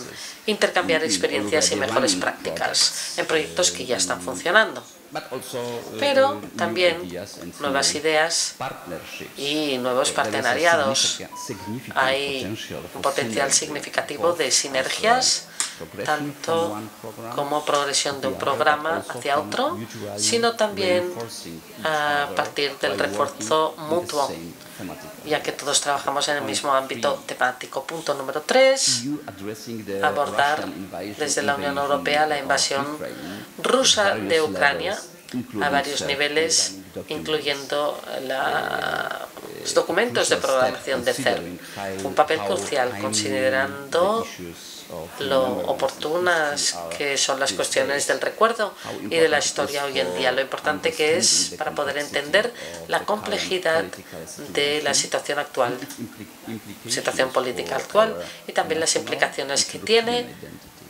intercambiar experiencias y mejores prácticas en proyectos que ya están funcionando. Pero también nuevas ideas y nuevos partenariados. Hay un potencial significativo de sinergias tanto como progresión de un programa hacia otro, sino también a partir del refuerzo mutuo, ya que todos trabajamos en el mismo ámbito temático. Punto número tres, abordar desde la Unión Europea la invasión rusa de Ucrania a varios niveles, incluyendo la los documentos de programación de CERN, un papel crucial considerando lo oportunas que son las cuestiones del recuerdo y de la historia hoy en día, lo importante que es para poder entender la complejidad de la situación actual, situación política actual y también las implicaciones que tiene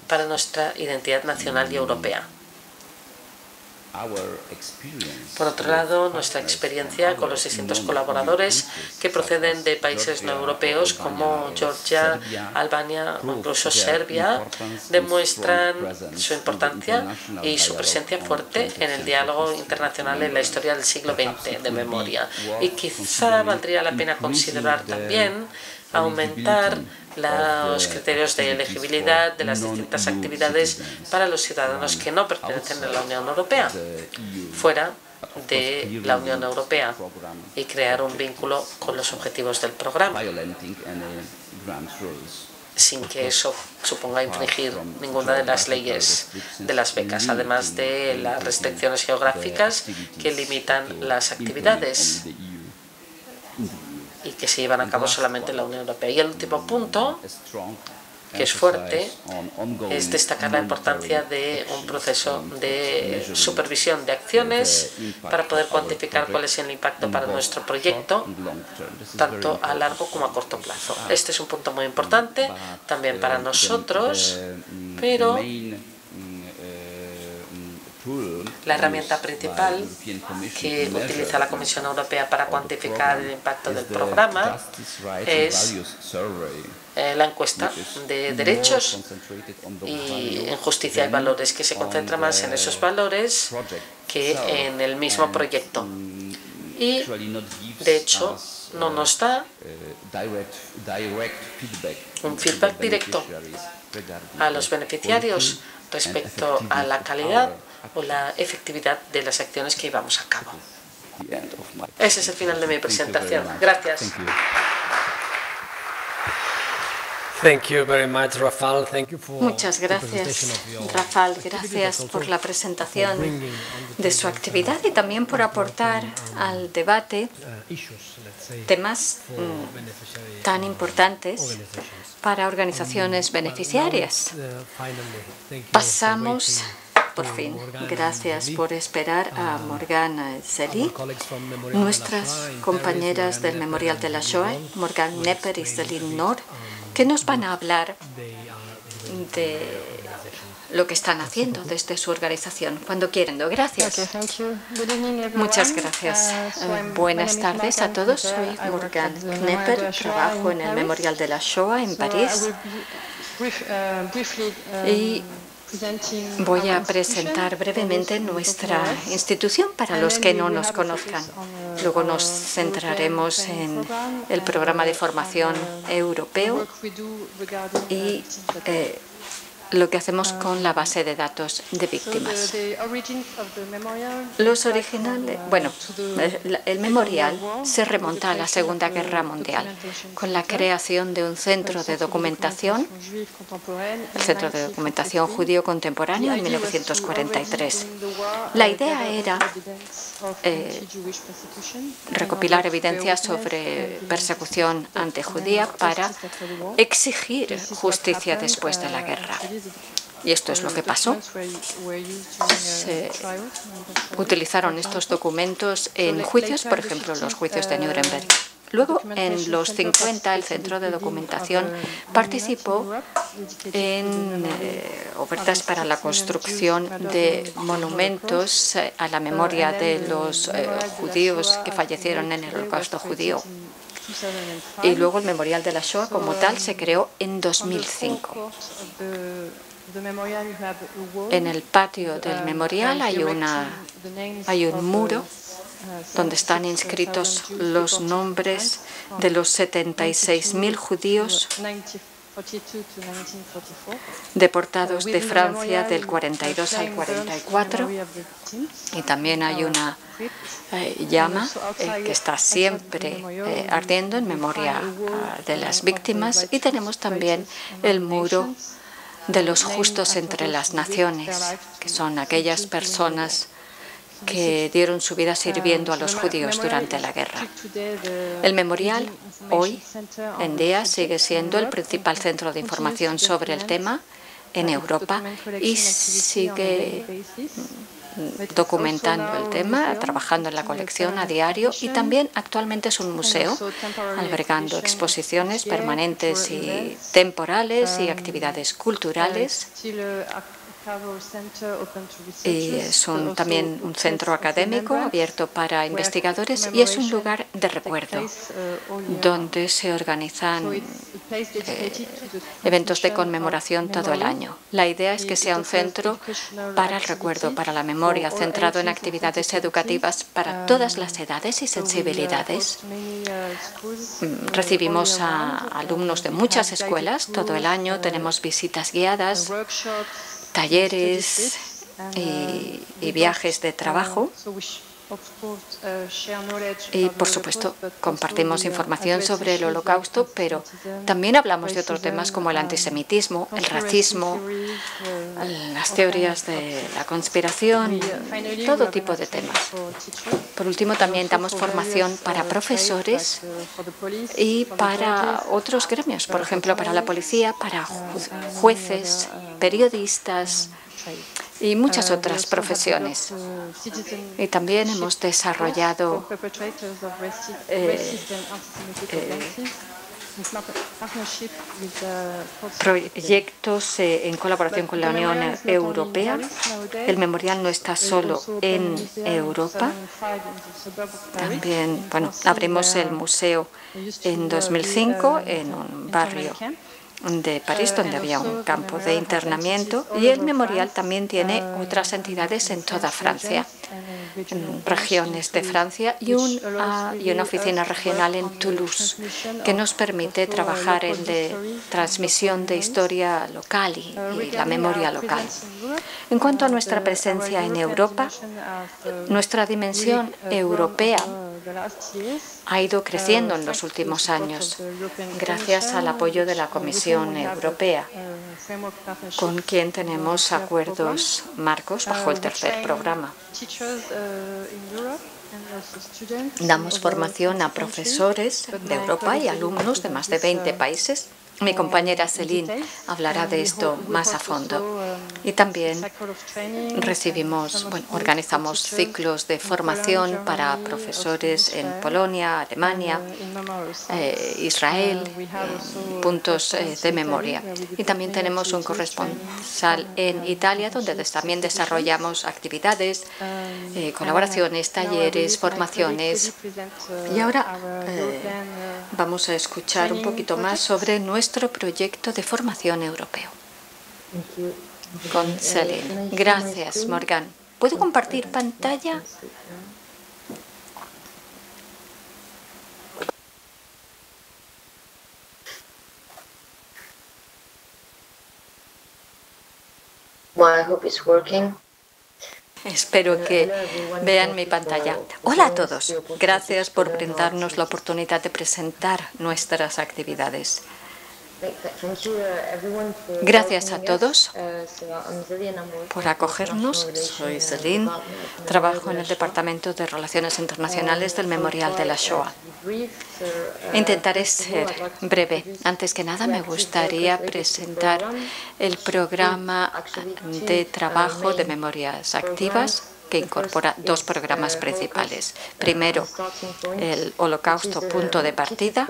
para nuestra identidad nacional y europea. Por otro lado, nuestra experiencia con los distintos colaboradores que proceden de países no europeos como Georgia, Albania o incluso Serbia demuestran su importancia y su presencia fuerte en el diálogo internacional en la historia del siglo XX de memoria. Y quizá valdría la pena considerar también aumentar los criterios de elegibilidad de las distintas actividades para los ciudadanos que no pertenecen a la Unión Europea, fuera de la Unión Europea, y crear un vínculo con los objetivos del programa. Sin que eso suponga infringir ninguna de las leyes de las becas, además de las restricciones geográficas que limitan las actividades y que se llevan a cabo solamente en la Unión Europea. Y el último punto, que es fuerte, es destacar la importancia de un proceso de supervisión de acciones para poder cuantificar cuál es el impacto para nuestro proyecto, tanto a largo como a corto plazo. Este es un punto muy importante también para nosotros, pero la herramienta principal que utiliza la Comisión Europea para cuantificar el impacto del programa es eh, la encuesta de derechos y en justicia y valores, que se concentra más en esos valores que en el mismo proyecto. Y, de hecho, no nos da un feedback directo a los beneficiarios respecto a la calidad o la efectividad de las acciones que llevamos a cabo. Ese es el final de mi presentación. Gracias. Muchas gracias, Rafael. Gracias por la presentación de su actividad y también por aportar al debate temas mm, tan importantes para organizaciones beneficiarias. Pasamos por fin. Gracias por esperar a Morgana Zeli, nuestras compañeras del Memorial de la Shoah, Morgan Nepper y Celine Nord, que nos van a hablar de lo que están haciendo desde su organización. Cuando quieren. Gracias. Muchas gracias. Uh, buenas tardes a todos. Soy Morgan Knepper. Trabajo en el Memorial de la Shoah en París. Uh, y Voy a presentar brevemente nuestra institución para los que no nos conozcan. Luego nos centraremos en el programa de formación europeo y eh, lo que hacemos con la base de datos de víctimas. Los originales, bueno, el memorial se remonta a la Segunda Guerra Mundial con la creación de un centro de documentación, el Centro de Documentación Judío Contemporáneo en 1943. La idea era eh, recopilar evidencias sobre persecución antijudía para exigir justicia después de la guerra. Y esto es lo que pasó. Se utilizaron estos documentos en juicios, por ejemplo, los juicios de Nuremberg. Luego, en los 50, el Centro de Documentación participó en eh, ofertas para la construcción de monumentos eh, a la memoria de los eh, judíos que fallecieron en el holocausto judío. Y luego el Memorial de la Shoah como tal se creó en 2005. En el patio del memorial hay, una, hay un muro donde están inscritos los nombres de los 76.000 judíos deportados de Francia del 42 al 44 y también hay una eh, llama eh, que está siempre eh, ardiendo en memoria ah, de las víctimas. Y tenemos también el muro de los justos entre las naciones, que son aquellas personas que dieron su vida sirviendo a los judíos durante la guerra. El memorial hoy en día sigue siendo el principal centro de información sobre el tema en Europa y sigue documentando el tema, trabajando en la colección a diario y también actualmente es un museo albergando exposiciones permanentes y temporales y actividades culturales y es también un centro académico abierto para investigadores y es un lugar de recuerdo donde se organizan eh, eventos de conmemoración todo el año. La idea es que sea un centro para el recuerdo, para la memoria, centrado en actividades educativas para todas las edades y sensibilidades. Mm, recibimos a alumnos de muchas escuelas todo el año, tenemos visitas guiadas, talleres y, viajes de trabajo. Y, por supuesto, compartimos información sobre el holocausto, pero también hablamos de otros temas como el antisemitismo, el racismo, las teorías de la conspiración, todo tipo de temas. Por último, también damos formación para profesores y para otros gremios, por ejemplo, para la policía, para jueces, periodistas, y muchas otras profesiones. Y también hemos desarrollado eh, eh, proyectos eh, en colaboración con la Unión Europea. El memorial no está solo en Europa. También, bueno, abrimos el museo en 2005 en un barrio de París, donde había un campo de internamiento, y el memorial también tiene otras entidades en toda Francia, en regiones de Francia, y, ah, y una oficina regional en Toulouse, que nos permite trabajar en la transmisión de historia local y la memoria local. En cuanto a nuestra presencia en Europa, nuestra dimensión europea ha ido creciendo en los últimos años gracias al apoyo de la Comisión Europea, con quien tenemos acuerdos marcos bajo el tercer programa. Damos formación a profesores de Europa y alumnos de más de 20 países mi compañera Celine hablará de esto más a fondo. Y también recibimos, bueno, organizamos ciclos de formación para profesores en Polonia, Alemania, eh, Israel, puntos eh, de memoria. Y también tenemos un corresponsal en Italia, donde también desarrollamos actividades, eh, colaboraciones, talleres, formaciones. Y ahora vamos a escuchar un poquito más sobre nuestro nuestro proyecto de formación europeo. Con Celine. Gracias, Morgan. ¿Puedo compartir pantalla? Well, I hope it's working. Espero que vean mi pantalla. Hola a todos. Gracias por brindarnos la oportunidad de presentar nuestras actividades. Gracias a todos por acogernos. Soy Celine, trabajo en el Departamento de Relaciones Internacionales del Memorial de la Shoah. Intentaré ser breve. Antes que nada, me gustaría presentar el programa de trabajo de memorias activas que incorpora dos programas principales. Primero, el Holocausto Punto de Partida,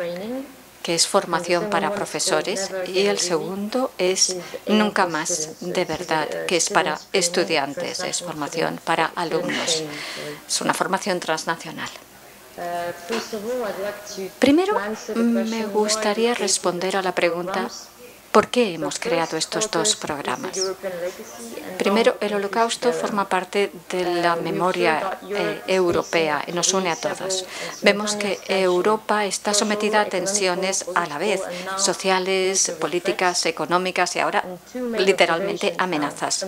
que es formación para profesores, y el segundo es Nunca más de verdad, que es para estudiantes, es formación para alumnos. Es una formación transnacional. Primero, me gustaría responder a la pregunta ¿Por qué hemos creado estos dos programas? Primero, el holocausto forma parte de la memoria eh, europea y nos une a todos. Vemos que Europa está sometida a tensiones a la vez, sociales, políticas, económicas y ahora literalmente amenazas.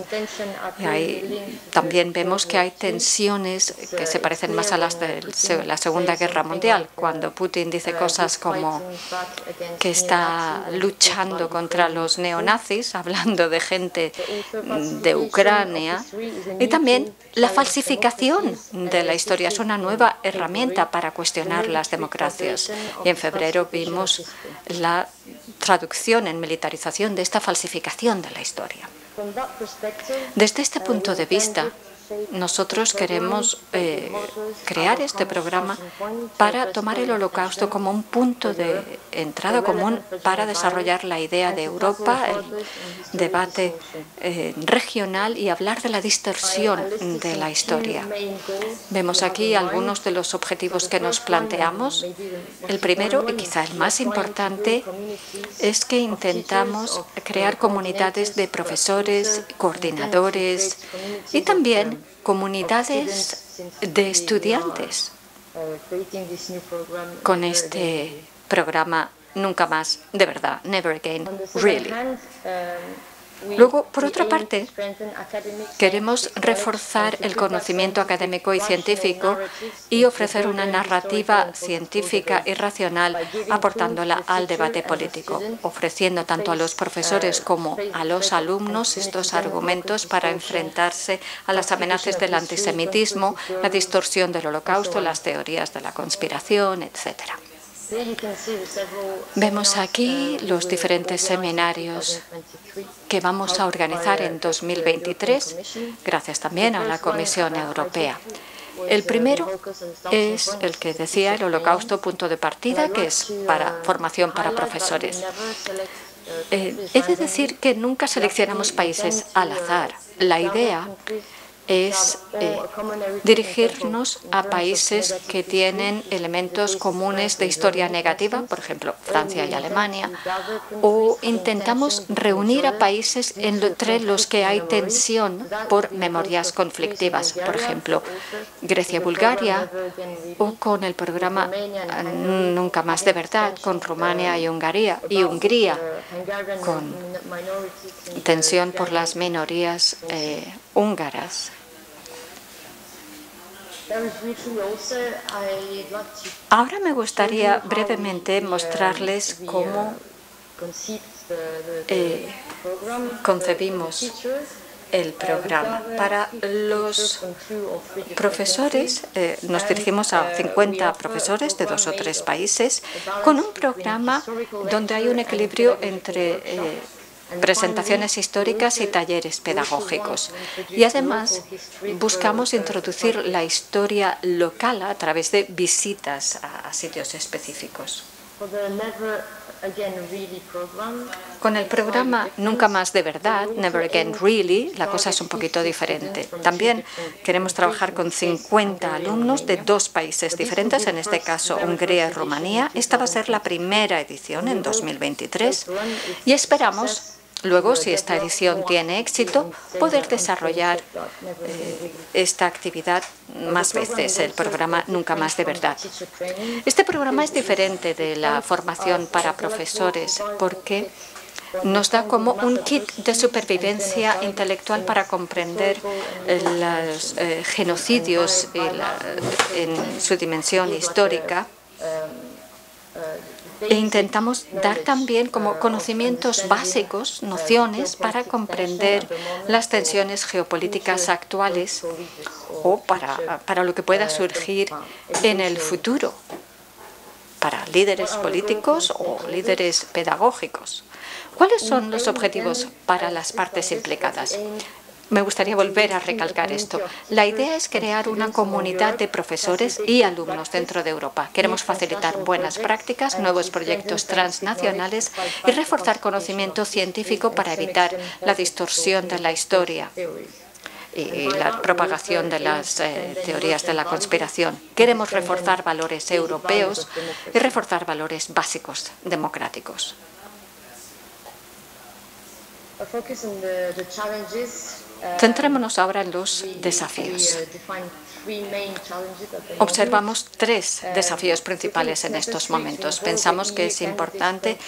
Y también vemos que hay tensiones que se parecen más a las de la Segunda Guerra Mundial, cuando Putin dice cosas como que está luchando contra contra los neonazis, *laughs* hablando de gente de Ucrania, y también la falsificación de la historia es una nueva herramienta para cuestionar las democracias. Y en febrero vimos la traducción en militarización de esta falsificación de la historia. Desde este punto de vista, nosotros queremos eh, crear este programa para tomar el holocausto como un punto de entrada común para desarrollar la idea de Europa, el debate eh, regional y hablar de la distorsión de la historia. Vemos aquí algunos de los objetivos que nos planteamos. El primero, y quizá el más importante, es que intentamos crear comunidades de profesores, coordinadores y también comunidades de estudiantes con este programa Nunca más, de verdad, never again, really. Luego, por otra parte, queremos reforzar el conocimiento académico y científico y ofrecer una narrativa científica y racional aportándola al debate político, ofreciendo tanto a los profesores como a los alumnos estos argumentos para enfrentarse a las amenazas del antisemitismo, la distorsión del holocausto, las teorías de la conspiración, etcétera. Vemos aquí los diferentes seminarios que vamos a organizar en 2023, gracias también a la Comisión Europea. El primero es el que decía el holocausto punto de partida, que es para formación para profesores. Eh, he de decir que nunca seleccionamos países al azar. La idea es eh, dirigirnos a países que tienen elementos comunes de historia negativa, por ejemplo, Francia y Alemania, o intentamos reunir a países entre los que hay tensión por memorias conflictivas, por ejemplo, Grecia y Bulgaria, o con el programa Nunca más de verdad, con Rumania y Hungría, y Hungría con tensión por las minorías eh, húngaras. Ahora me gustaría brevemente mostrarles cómo eh, concebimos el programa. Para los profesores, eh, nos dirigimos a 50 profesores de dos o tres países con un programa donde hay un equilibrio entre eh, presentaciones históricas y talleres pedagógicos. Y además buscamos introducir la historia local a través de visitas a sitios específicos. Con el programa Nunca más de verdad, Never Again Really, la cosa es un poquito diferente. También queremos trabajar con 50 alumnos de dos países diferentes, en este caso Hungría y Rumanía. Esta va a ser la primera edición en 2023 y esperamos Luego, si esta edición tiene éxito, poder desarrollar eh, esta actividad más veces, el programa Nunca más de verdad. Este programa es diferente de la formación para profesores porque nos da como un kit de supervivencia intelectual para comprender los eh, genocidios en su dimensión histórica e intentamos dar también como conocimientos básicos, nociones para comprender las tensiones geopolíticas actuales o para, para lo que pueda surgir en el futuro para líderes políticos o líderes pedagógicos. ¿Cuáles son los objetivos para las partes implicadas? Me gustaría volver a recalcar esto. La idea es crear una comunidad de profesores y alumnos dentro de Europa. Queremos facilitar buenas prácticas, nuevos proyectos transnacionales y reforzar conocimiento científico para evitar la distorsión de la historia y la propagación de las eh, teorías de la conspiración. Queremos reforzar valores europeos y reforzar valores básicos democráticos. Centrémonos ahora en los desafíos. Observamos tres desafíos principales en estos momentos. Pensamos que es importante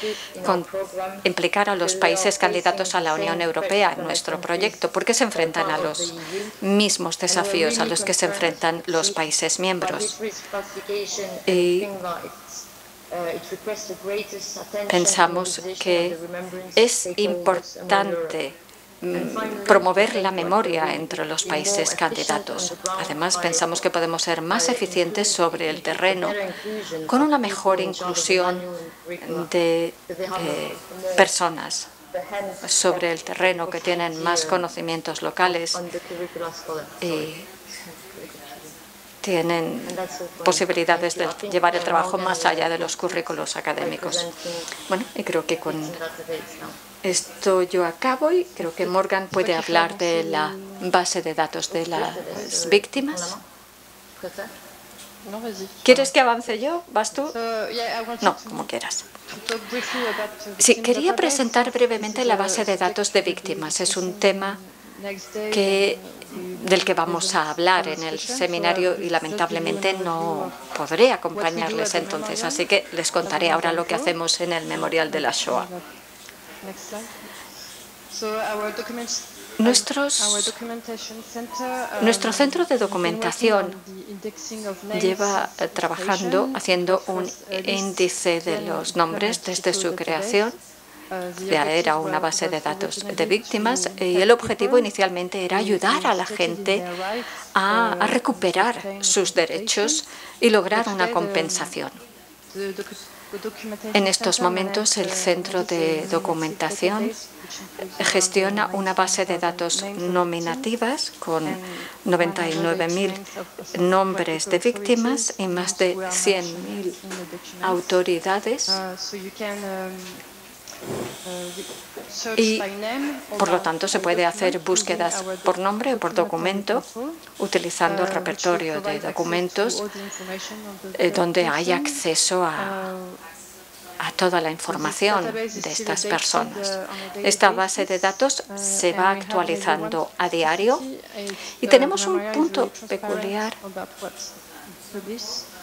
implicar a los países candidatos a la Unión Europea en nuestro proyecto porque se enfrentan a los mismos desafíos a los que se enfrentan los países miembros. Y pensamos que es importante promover la memoria entre los países candidatos. Además, pensamos que podemos ser más eficientes sobre el terreno con una mejor inclusión de eh, personas sobre el terreno que tienen más conocimientos locales y tienen posibilidades de llevar el trabajo más allá de los currículos académicos. Bueno, y creo que con esto yo acabo y creo que Morgan puede hablar de la base de datos de las víctimas. ¿Quieres que avance yo? ¿Vas tú? No, como quieras. Sí, quería presentar brevemente la base de datos de víctimas. Es un tema que, del que vamos a hablar en el seminario y lamentablemente no podré acompañarles entonces, así que les contaré ahora lo que hacemos en el Memorial de la Shoah. Nuestros, nuestro centro de documentación lleva eh, trabajando haciendo un índice de los nombres desde su creación. Ya era una base de datos de víctimas y el objetivo inicialmente era ayudar a la gente a recuperar sus derechos y lograr una compensación. En estos momentos, el Centro de Documentación gestiona una base de datos nominativas con 99.000 nombres de víctimas y más de 100.000 autoridades y por lo tanto se puede hacer búsquedas por nombre o por documento utilizando el repertorio de documentos eh, donde hay acceso a, a toda la información de estas personas. Esta base de datos se va actualizando a diario y tenemos un punto peculiar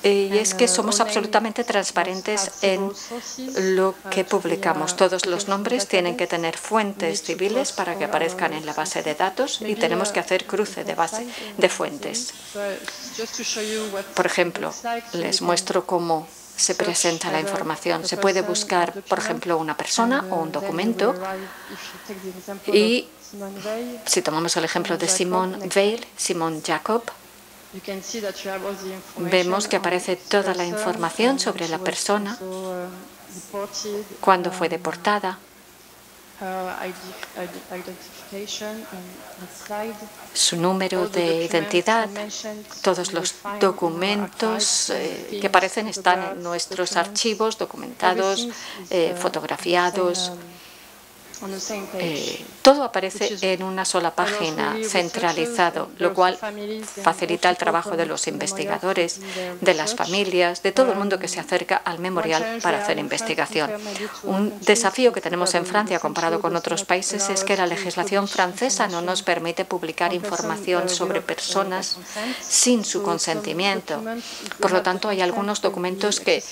y es que somos absolutamente transparentes en lo que publicamos. Todos los nombres tienen que tener fuentes civiles para que aparezcan en la base de datos y tenemos que hacer cruce de base de fuentes. Por ejemplo, les muestro cómo se presenta la información. Se puede buscar, por ejemplo, una persona o un documento y si tomamos el ejemplo de Simone Weil, Simone Jacob, vemos que aparece toda la información sobre la persona, cuándo fue deportada, su número de identidad, todos los documentos eh, que aparecen están en nuestros archivos documentados, eh, fotografiados, eh, todo aparece en una sola página, centralizado, lo cual facilita el trabajo de los investigadores, de las familias, de todo el mundo que se acerca al memorial para hacer investigación. Un desafío que tenemos en Francia comparado con otros países es que la legislación francesa no nos permite publicar información sobre personas sin su consentimiento. Por lo tanto, hay algunos documentos que,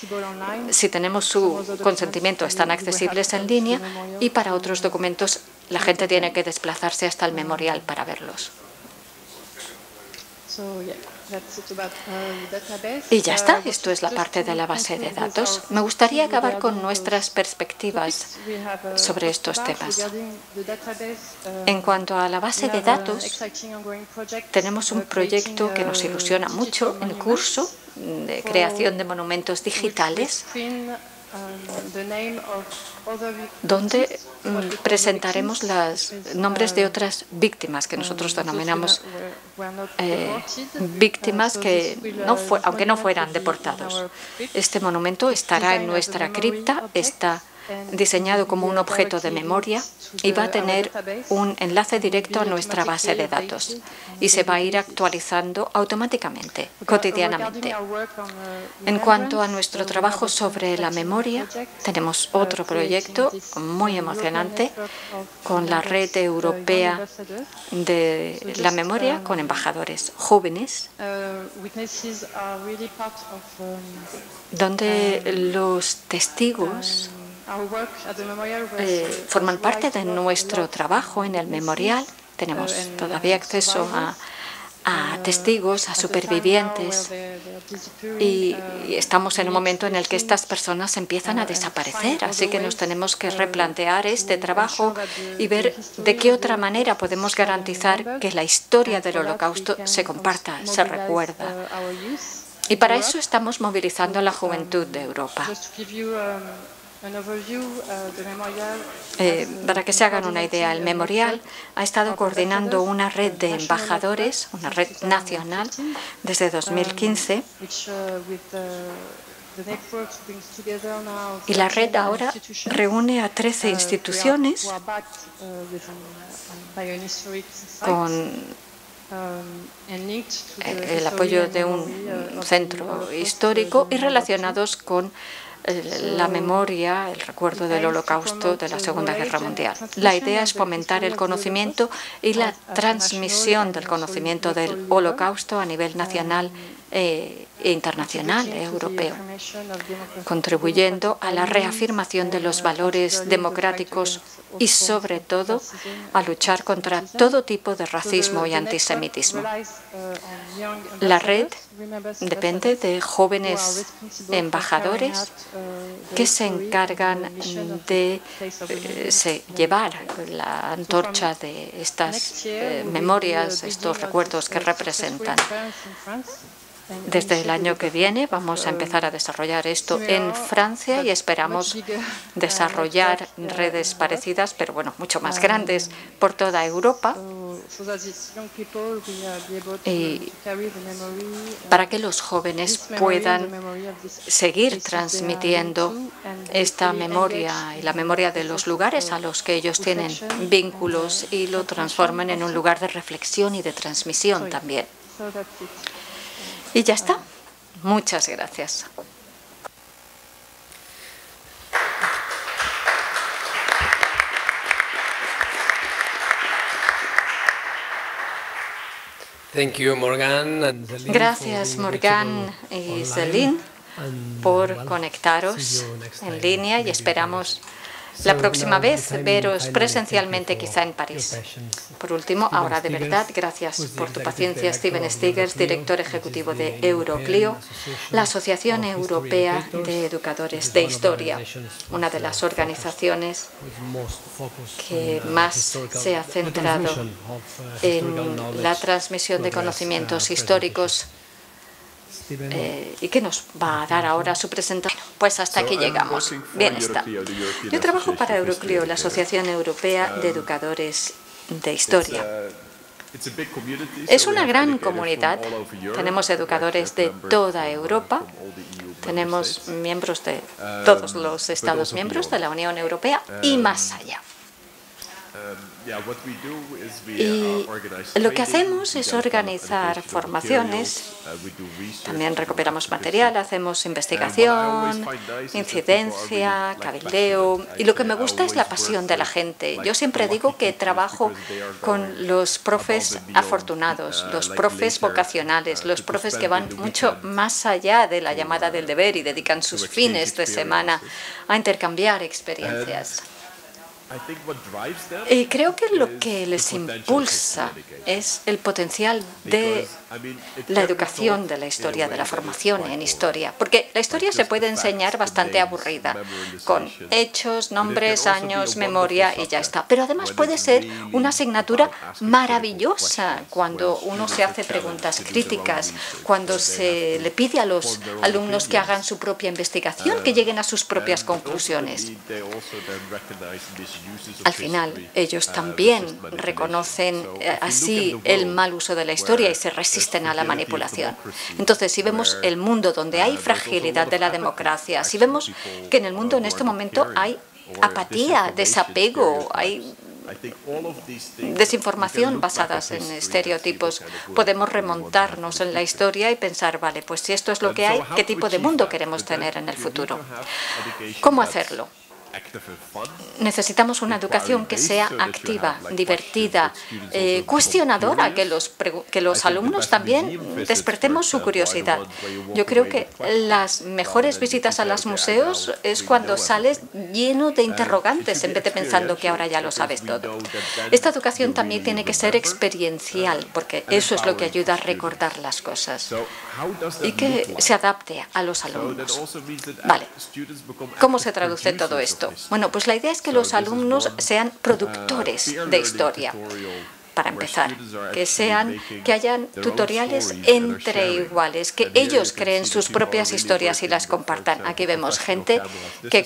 si tenemos su consentimiento, están accesibles en línea y para otros documentos la gente tiene que desplazarse hasta el memorial para verlos. Y ya está, esto es la parte de la base de datos. Me gustaría acabar con nuestras perspectivas sobre estos temas. En cuanto a la base de datos, tenemos un proyecto que nos ilusiona mucho en curso de creación de monumentos digitales donde mm, presentaremos los nombres de otras víctimas que nosotros denominamos eh, víctimas que, no fue, aunque no fueran deportados. Este monumento estará en nuestra cripta, está diseñado como un objeto de memoria y va a tener un enlace directo a nuestra base de datos y se va a ir actualizando automáticamente, cotidianamente. En cuanto a nuestro trabajo sobre la memoria, tenemos otro proyecto muy emocionante con la red europea de la memoria con embajadores jóvenes donde los testigos eh, forman parte de nuestro trabajo en el memorial. Tenemos todavía acceso a, a testigos, a supervivientes. Y, estamos en un momento en el que estas personas empiezan a desaparecer. Así que nos tenemos que replantear este trabajo y ver de qué otra manera podemos garantizar que la historia del holocausto se comparta, se recuerda. Y para eso estamos movilizando a la juventud de Europa. Eh, para que se hagan una idea, el memorial ha estado coordinando una red de embajadores, una red nacional, desde 2015. Y la red ahora reúne a 13 instituciones con el apoyo de un centro histórico y relacionados con la memoria, el recuerdo del holocausto de la Segunda Guerra Mundial. La idea es fomentar el conocimiento y la transmisión del conocimiento del holocausto a nivel nacional e internacional, europeo, contribuyendo a la reafirmación de los valores democráticos y, sobre todo, a luchar contra todo tipo de racismo y antisemitismo. La red depende de jóvenes embajadores que se encargan de eh, llevar la antorcha de estas eh, memorias, estos recuerdos que representan. Desde el año que viene vamos a empezar a desarrollar esto en Francia y esperamos desarrollar redes parecidas, pero bueno, mucho más grandes por toda Europa. Para que los jóvenes puedan seguir transmitiendo esta memoria y la memoria de los lugares a los que ellos tienen vínculos y lo transformen en un lugar de reflexión y de transmisión también. Y ya está. Muchas gracias. Gracias, Morgan y Celine, por conectaros en línea y esperamos la próxima vez veros presencialmente quizá en París. Por último, ahora de verdad, gracias por tu paciencia, Steven Stigers, director ejecutivo de Euroclio, la Asociación Europea de Educadores de Historia, una de las organizaciones que más se ha centrado en la transmisión de conocimientos históricos eh, y que nos va a dar ahora su presentación. Pues hasta aquí llegamos. Bien está. Yo trabajo para Euroclio, la Asociación Europea de Educadores de Historia. Es una gran comunidad. Tenemos educadores de toda Europa. Tenemos miembros de todos los Estados miembros de la Unión Europea y más allá. Y lo que hacemos es organizar formaciones, uh, también recuperamos material, hacemos investigación, incidencia, cabildeo, y lo que me gusta es la pasión de la gente. Yo siempre digo que trabajo con los profes afortunados, uh, los profes vocacionales, uh, los profes que van mucho más allá de la llamada del deber y dedican sus fines de semana a intercambiar experiencias. Y creo que lo que les impulsa es el potencial de la educación de la historia, de la formación en historia. Porque la historia se puede enseñar bastante aburrida, con hechos, nombres, años, memoria y ya está. Pero además puede ser una asignatura maravillosa cuando uno se hace preguntas críticas, cuando se le pide a los alumnos que hagan su propia investigación, que lleguen a sus propias conclusiones. Al final, ellos también reconocen eh, así el mal uso de la historia y se resisten a la manipulación. Entonces, si vemos el mundo donde hay fragilidad de la democracia, si vemos que en el mundo en este momento hay apatía, desapego, hay desinformación basadas en estereotipos. Podemos remontarnos en la historia y pensar, vale, pues si esto es lo que hay, ¿qué tipo de mundo queremos tener en el futuro? ¿Cómo hacerlo? Necesitamos una educación que sea activa, divertida, eh, cuestionadora, que los, que los alumnos también despertemos su curiosidad. Yo creo que las mejores visitas a los museos es cuando sales lleno de interrogantes en vez de pensando que ahora ya lo sabes todo. Esta educación también tiene que ser experiencial, porque eso es lo que ayuda a recordar las cosas y que se adapte a los alumnos. Vale, ¿cómo se traduce todo esto? Bueno, pues la idea es que los alumnos sean productores de historia para empezar, que sean, que hayan tutoriales entre iguales, que ellos creen sus propias historias y las compartan. Aquí vemos gente que,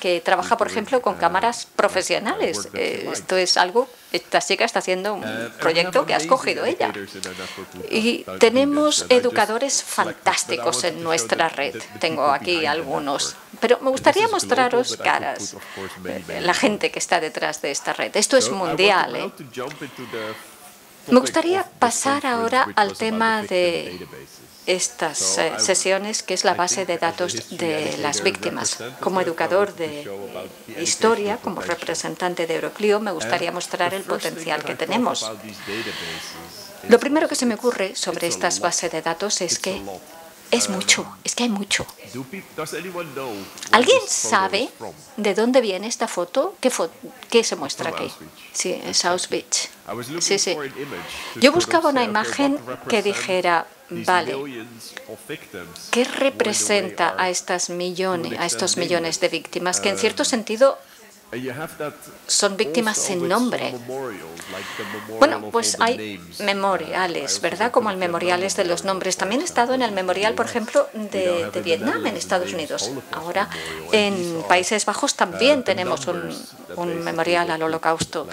que trabaja, por ejemplo, con cámaras profesionales. Eh, esto es algo esta chica está haciendo un uh, proyecto que ha escogido ella. Y tenemos educadores fantásticos en nuestra red. Tengo aquí algunos. Pero me gustaría mostraros caras, la gente que está detrás de esta red. Esto es mundial. ¿eh? Me gustaría pasar ahora al tema de estas eh, sesiones, que es la base de datos de las víctimas. Como educador de historia, como representante de Euroclio, me gustaría mostrar el potencial que tenemos. Lo primero que se me ocurre sobre estas bases de datos es que es mucho, es que hay mucho. ¿Alguien sabe de dónde viene esta foto? ¿Qué, qué se muestra aquí? Sí, en South Beach. Sí, sí. Yo buscaba una imagen que dijera, vale, ¿qué representa a, estas millones, a estos millones de víctimas que en cierto sentido son víctimas sin nombre. Bueno, pues hay memoriales, ¿verdad? Como el memorial es de los nombres. También he estado en el memorial, por ejemplo, de, de Vietnam en Estados Unidos. Ahora, en Países Bajos también tenemos un, un memorial al holocausto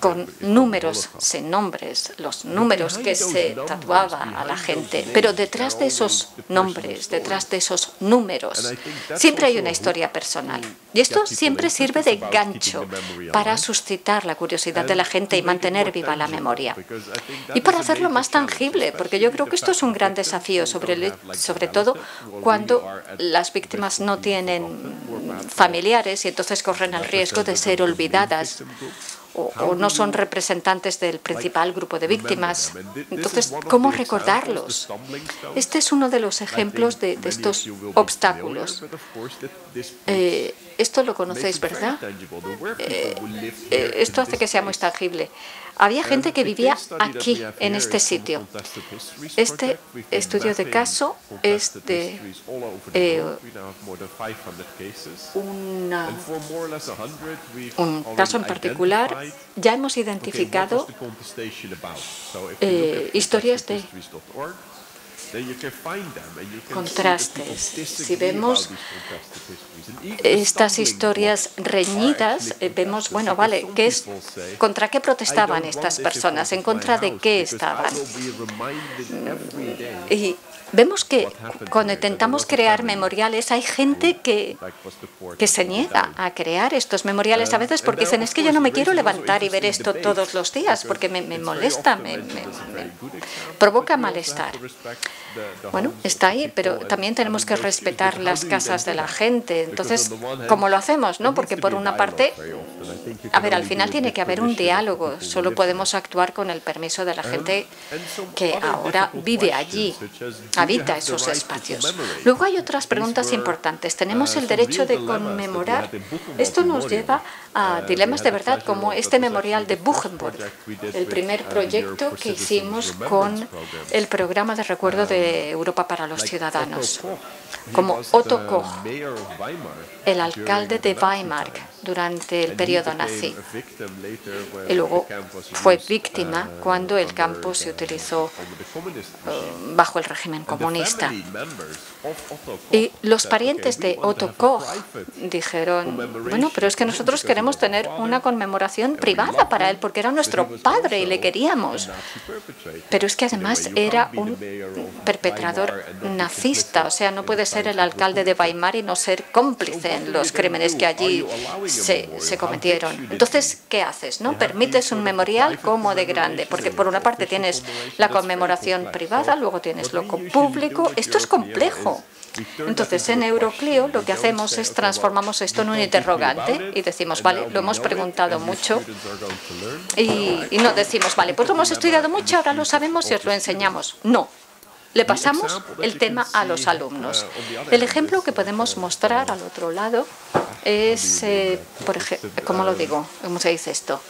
con números sin nombres, los números que se tatuaba a la gente. Pero detrás de esos nombres, detrás de esos números, siempre hay una historia personal. Y esto siempre sirve de gancho para suscitar la curiosidad de la gente y mantener viva la memoria. Y para hacerlo más tangible, porque yo creo que esto es un gran desafío, sobre, sobre todo cuando las víctimas no tienen familiares y entonces corren el riesgo de ser olvidadas o, no son representantes del principal grupo de víctimas. Entonces, ¿cómo recordarlos? Este es uno de los ejemplos de, estos obstáculos. Eh, esto lo conocéis, ¿verdad? Eh, eh, esto hace que sea muy tangible. Había gente que vivía aquí, en este sitio. Este estudio de caso es de un caso en particular. Ya hemos identificado eh, historias de contrastes. Si vemos estas historias reñidas, eh, vemos, bueno, vale, ¿qué es, ¿contra qué protestaban estas personas? ¿En contra de qué estaban? Y Vemos que cuando intentamos crear memoriales hay gente que, que se niega a crear estos memoriales a veces porque dicen es que yo no me quiero levantar y ver esto todos los días porque me, molesta, me, provoca malestar. Bueno, está ahí, pero también tenemos que respetar las casas de la gente. Entonces, ¿cómo lo hacemos? no? Porque por una parte, a ver, al final tiene que haber un diálogo. Solo podemos actuar con el permiso de la gente que ahora vive allí habita esos espacios. Luego hay otras preguntas importantes. Tenemos el derecho de conmemorar. Esto nos lleva a dilemas de verdad como este memorial de Buchenburg, el primer proyecto que hicimos con el programa de recuerdo de Europa para los ciudadanos como Otto Koch, el alcalde de Weimar durante el periodo nazi. Y luego fue víctima cuando el campo se utilizó eh, bajo el régimen comunista. Y los parientes de Otto Koch dijeron, bueno, pero es que nosotros queremos tener una conmemoración privada para él porque era nuestro padre y le queríamos. Pero es que además era un perpetrador nazista, o sea, no puede ser el alcalde de Weimar y no ser cómplice en los crímenes que allí se, se cometieron. Entonces, ¿qué haces? ¿No? Permites un memorial como de grande, porque por una parte tienes la conmemoración privada, luego tienes lo público, esto es complejo. Entonces, en Euroclio lo que hacemos es transformamos esto en un interrogante y decimos, vale, lo hemos preguntado mucho y, y no decimos, vale, pues lo hemos estudiado mucho, ahora lo sabemos y os lo enseñamos. No, le pasamos el tema a los alumnos. El ejemplo que podemos mostrar al otro lado es, eh, por ejemplo, ¿cómo lo digo? ¿Cómo se dice esto?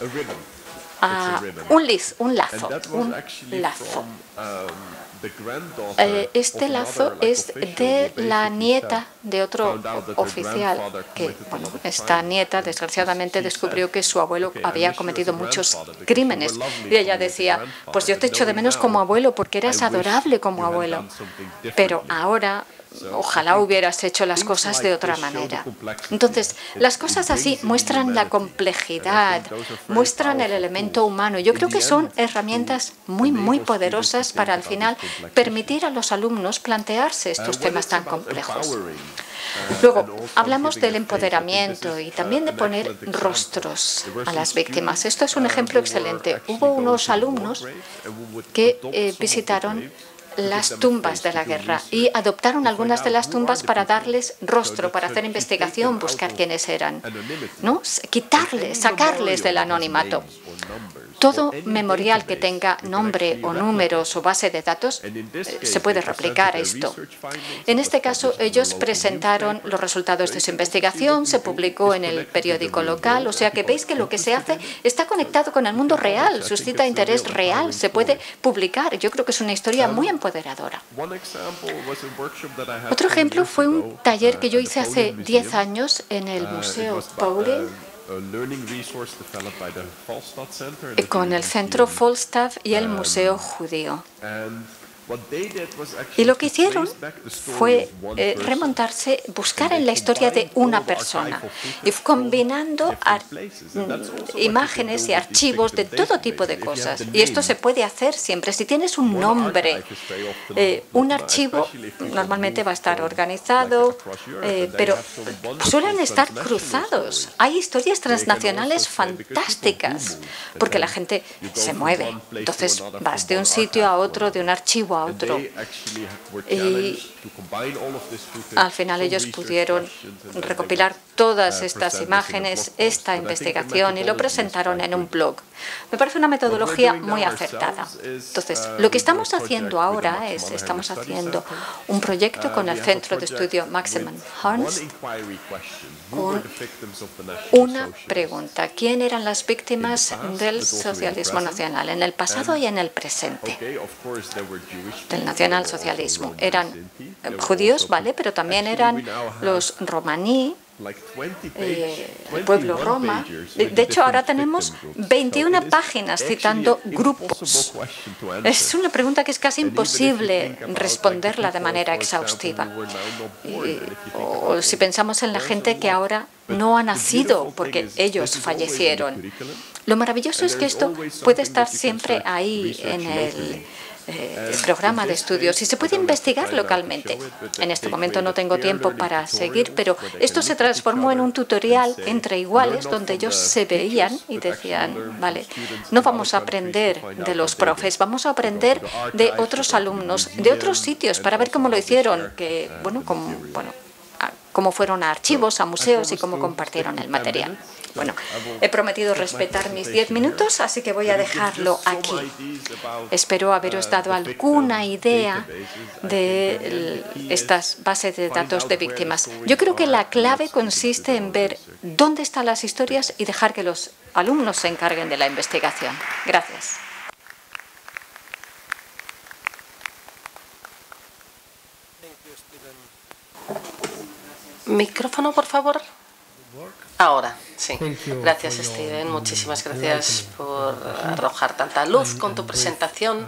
Ah, un, liz, un lazo, un lazo. Eh, este lazo es de la nieta de otro oficial, que bueno, esta nieta desgraciadamente descubrió que su abuelo había cometido muchos crímenes. Y ella decía, pues yo te echo de menos como abuelo porque eras adorable como abuelo. Pero ahora ojalá hubieras hecho las cosas de otra manera. Entonces, las cosas así muestran la complejidad, muestran el elemento humano. Yo creo que son herramientas muy, muy poderosas para al final permitir a los alumnos plantearse estos temas tan complejos. Luego, hablamos del empoderamiento y también de poner rostros a las víctimas. Esto es un ejemplo excelente. Hubo unos alumnos que eh, visitaron las tumbas de la guerra y adoptaron algunas de las tumbas para darles rostro, para hacer investigación, buscar quiénes eran, ¿no? quitarles, sacarles del anonimato. Todo memorial que tenga nombre o números o base de datos eh, se puede replicar esto. En este caso, ellos presentaron los resultados de su investigación, se publicó en el periódico local, o sea que veis que lo que se hace está conectado con el mundo real, suscita interés real, se puede publicar. Yo creo que es una historia muy empoderadora. Otro ejemplo fue un taller que yo hice hace 10 años en el Museo Pauli con el Centro Falstaff y el Museo Judío. Y lo que hicieron fue eh, remontarse, buscar en la historia de una persona, y combinando imágenes y archivos de todo tipo de cosas. Y esto se puede hacer siempre. Si tienes un nombre, eh, un archivo normalmente va a estar organizado, eh, pero suelen estar cruzados. Hay historias transnacionales fantásticas, porque la gente se mueve. Entonces vas de un sitio a otro, de un archivo a otro. Al final ellos pudieron recopilar todas uh, estas imágenes, esta investigación y lo presentaron en un blog. Me parece una metodología muy acertada. Entonces, uh, lo que estamos haciendo ahora es, estamos haciendo un proyecto con el uh, Centro de Estudio Maximum Horns con una pregunta. ¿Quién eran las víctimas del socialismo nacional en el pasado y en el presente? Del nacionalsocialismo. Eran judíos, ¿vale? Pero también eran los romaní, eh, el pueblo roma. De, hecho, ahora tenemos 21 páginas citando grupos. Es una pregunta que es casi imposible responderla de manera exhaustiva. o si pensamos en la gente que ahora no ha nacido porque ellos fallecieron. Lo maravilloso es que esto puede estar siempre ahí en el eh, programa de estudios y se puede investigar localmente. En este momento no tengo tiempo para seguir, pero esto se transformó en un tutorial entre iguales donde ellos se veían y decían, vale, no vamos a aprender de los profes, vamos a aprender de otros alumnos, de otros sitios para ver cómo lo hicieron, que, bueno, como, bueno, cómo fueron a archivos, a museos y cómo compartieron el material. Bueno, he prometido respetar mis diez minutos, así que voy a dejarlo aquí. Espero haberos dado alguna idea de estas bases de datos de víctimas. Yo creo que la clave consiste en ver dónde están las historias y dejar que los alumnos se encarguen de la investigación. Gracias. Micrófono, por favor. Ahora, sí. Gracias, Steven. Muchísimas gracias por arrojar tanta luz con tu presentación.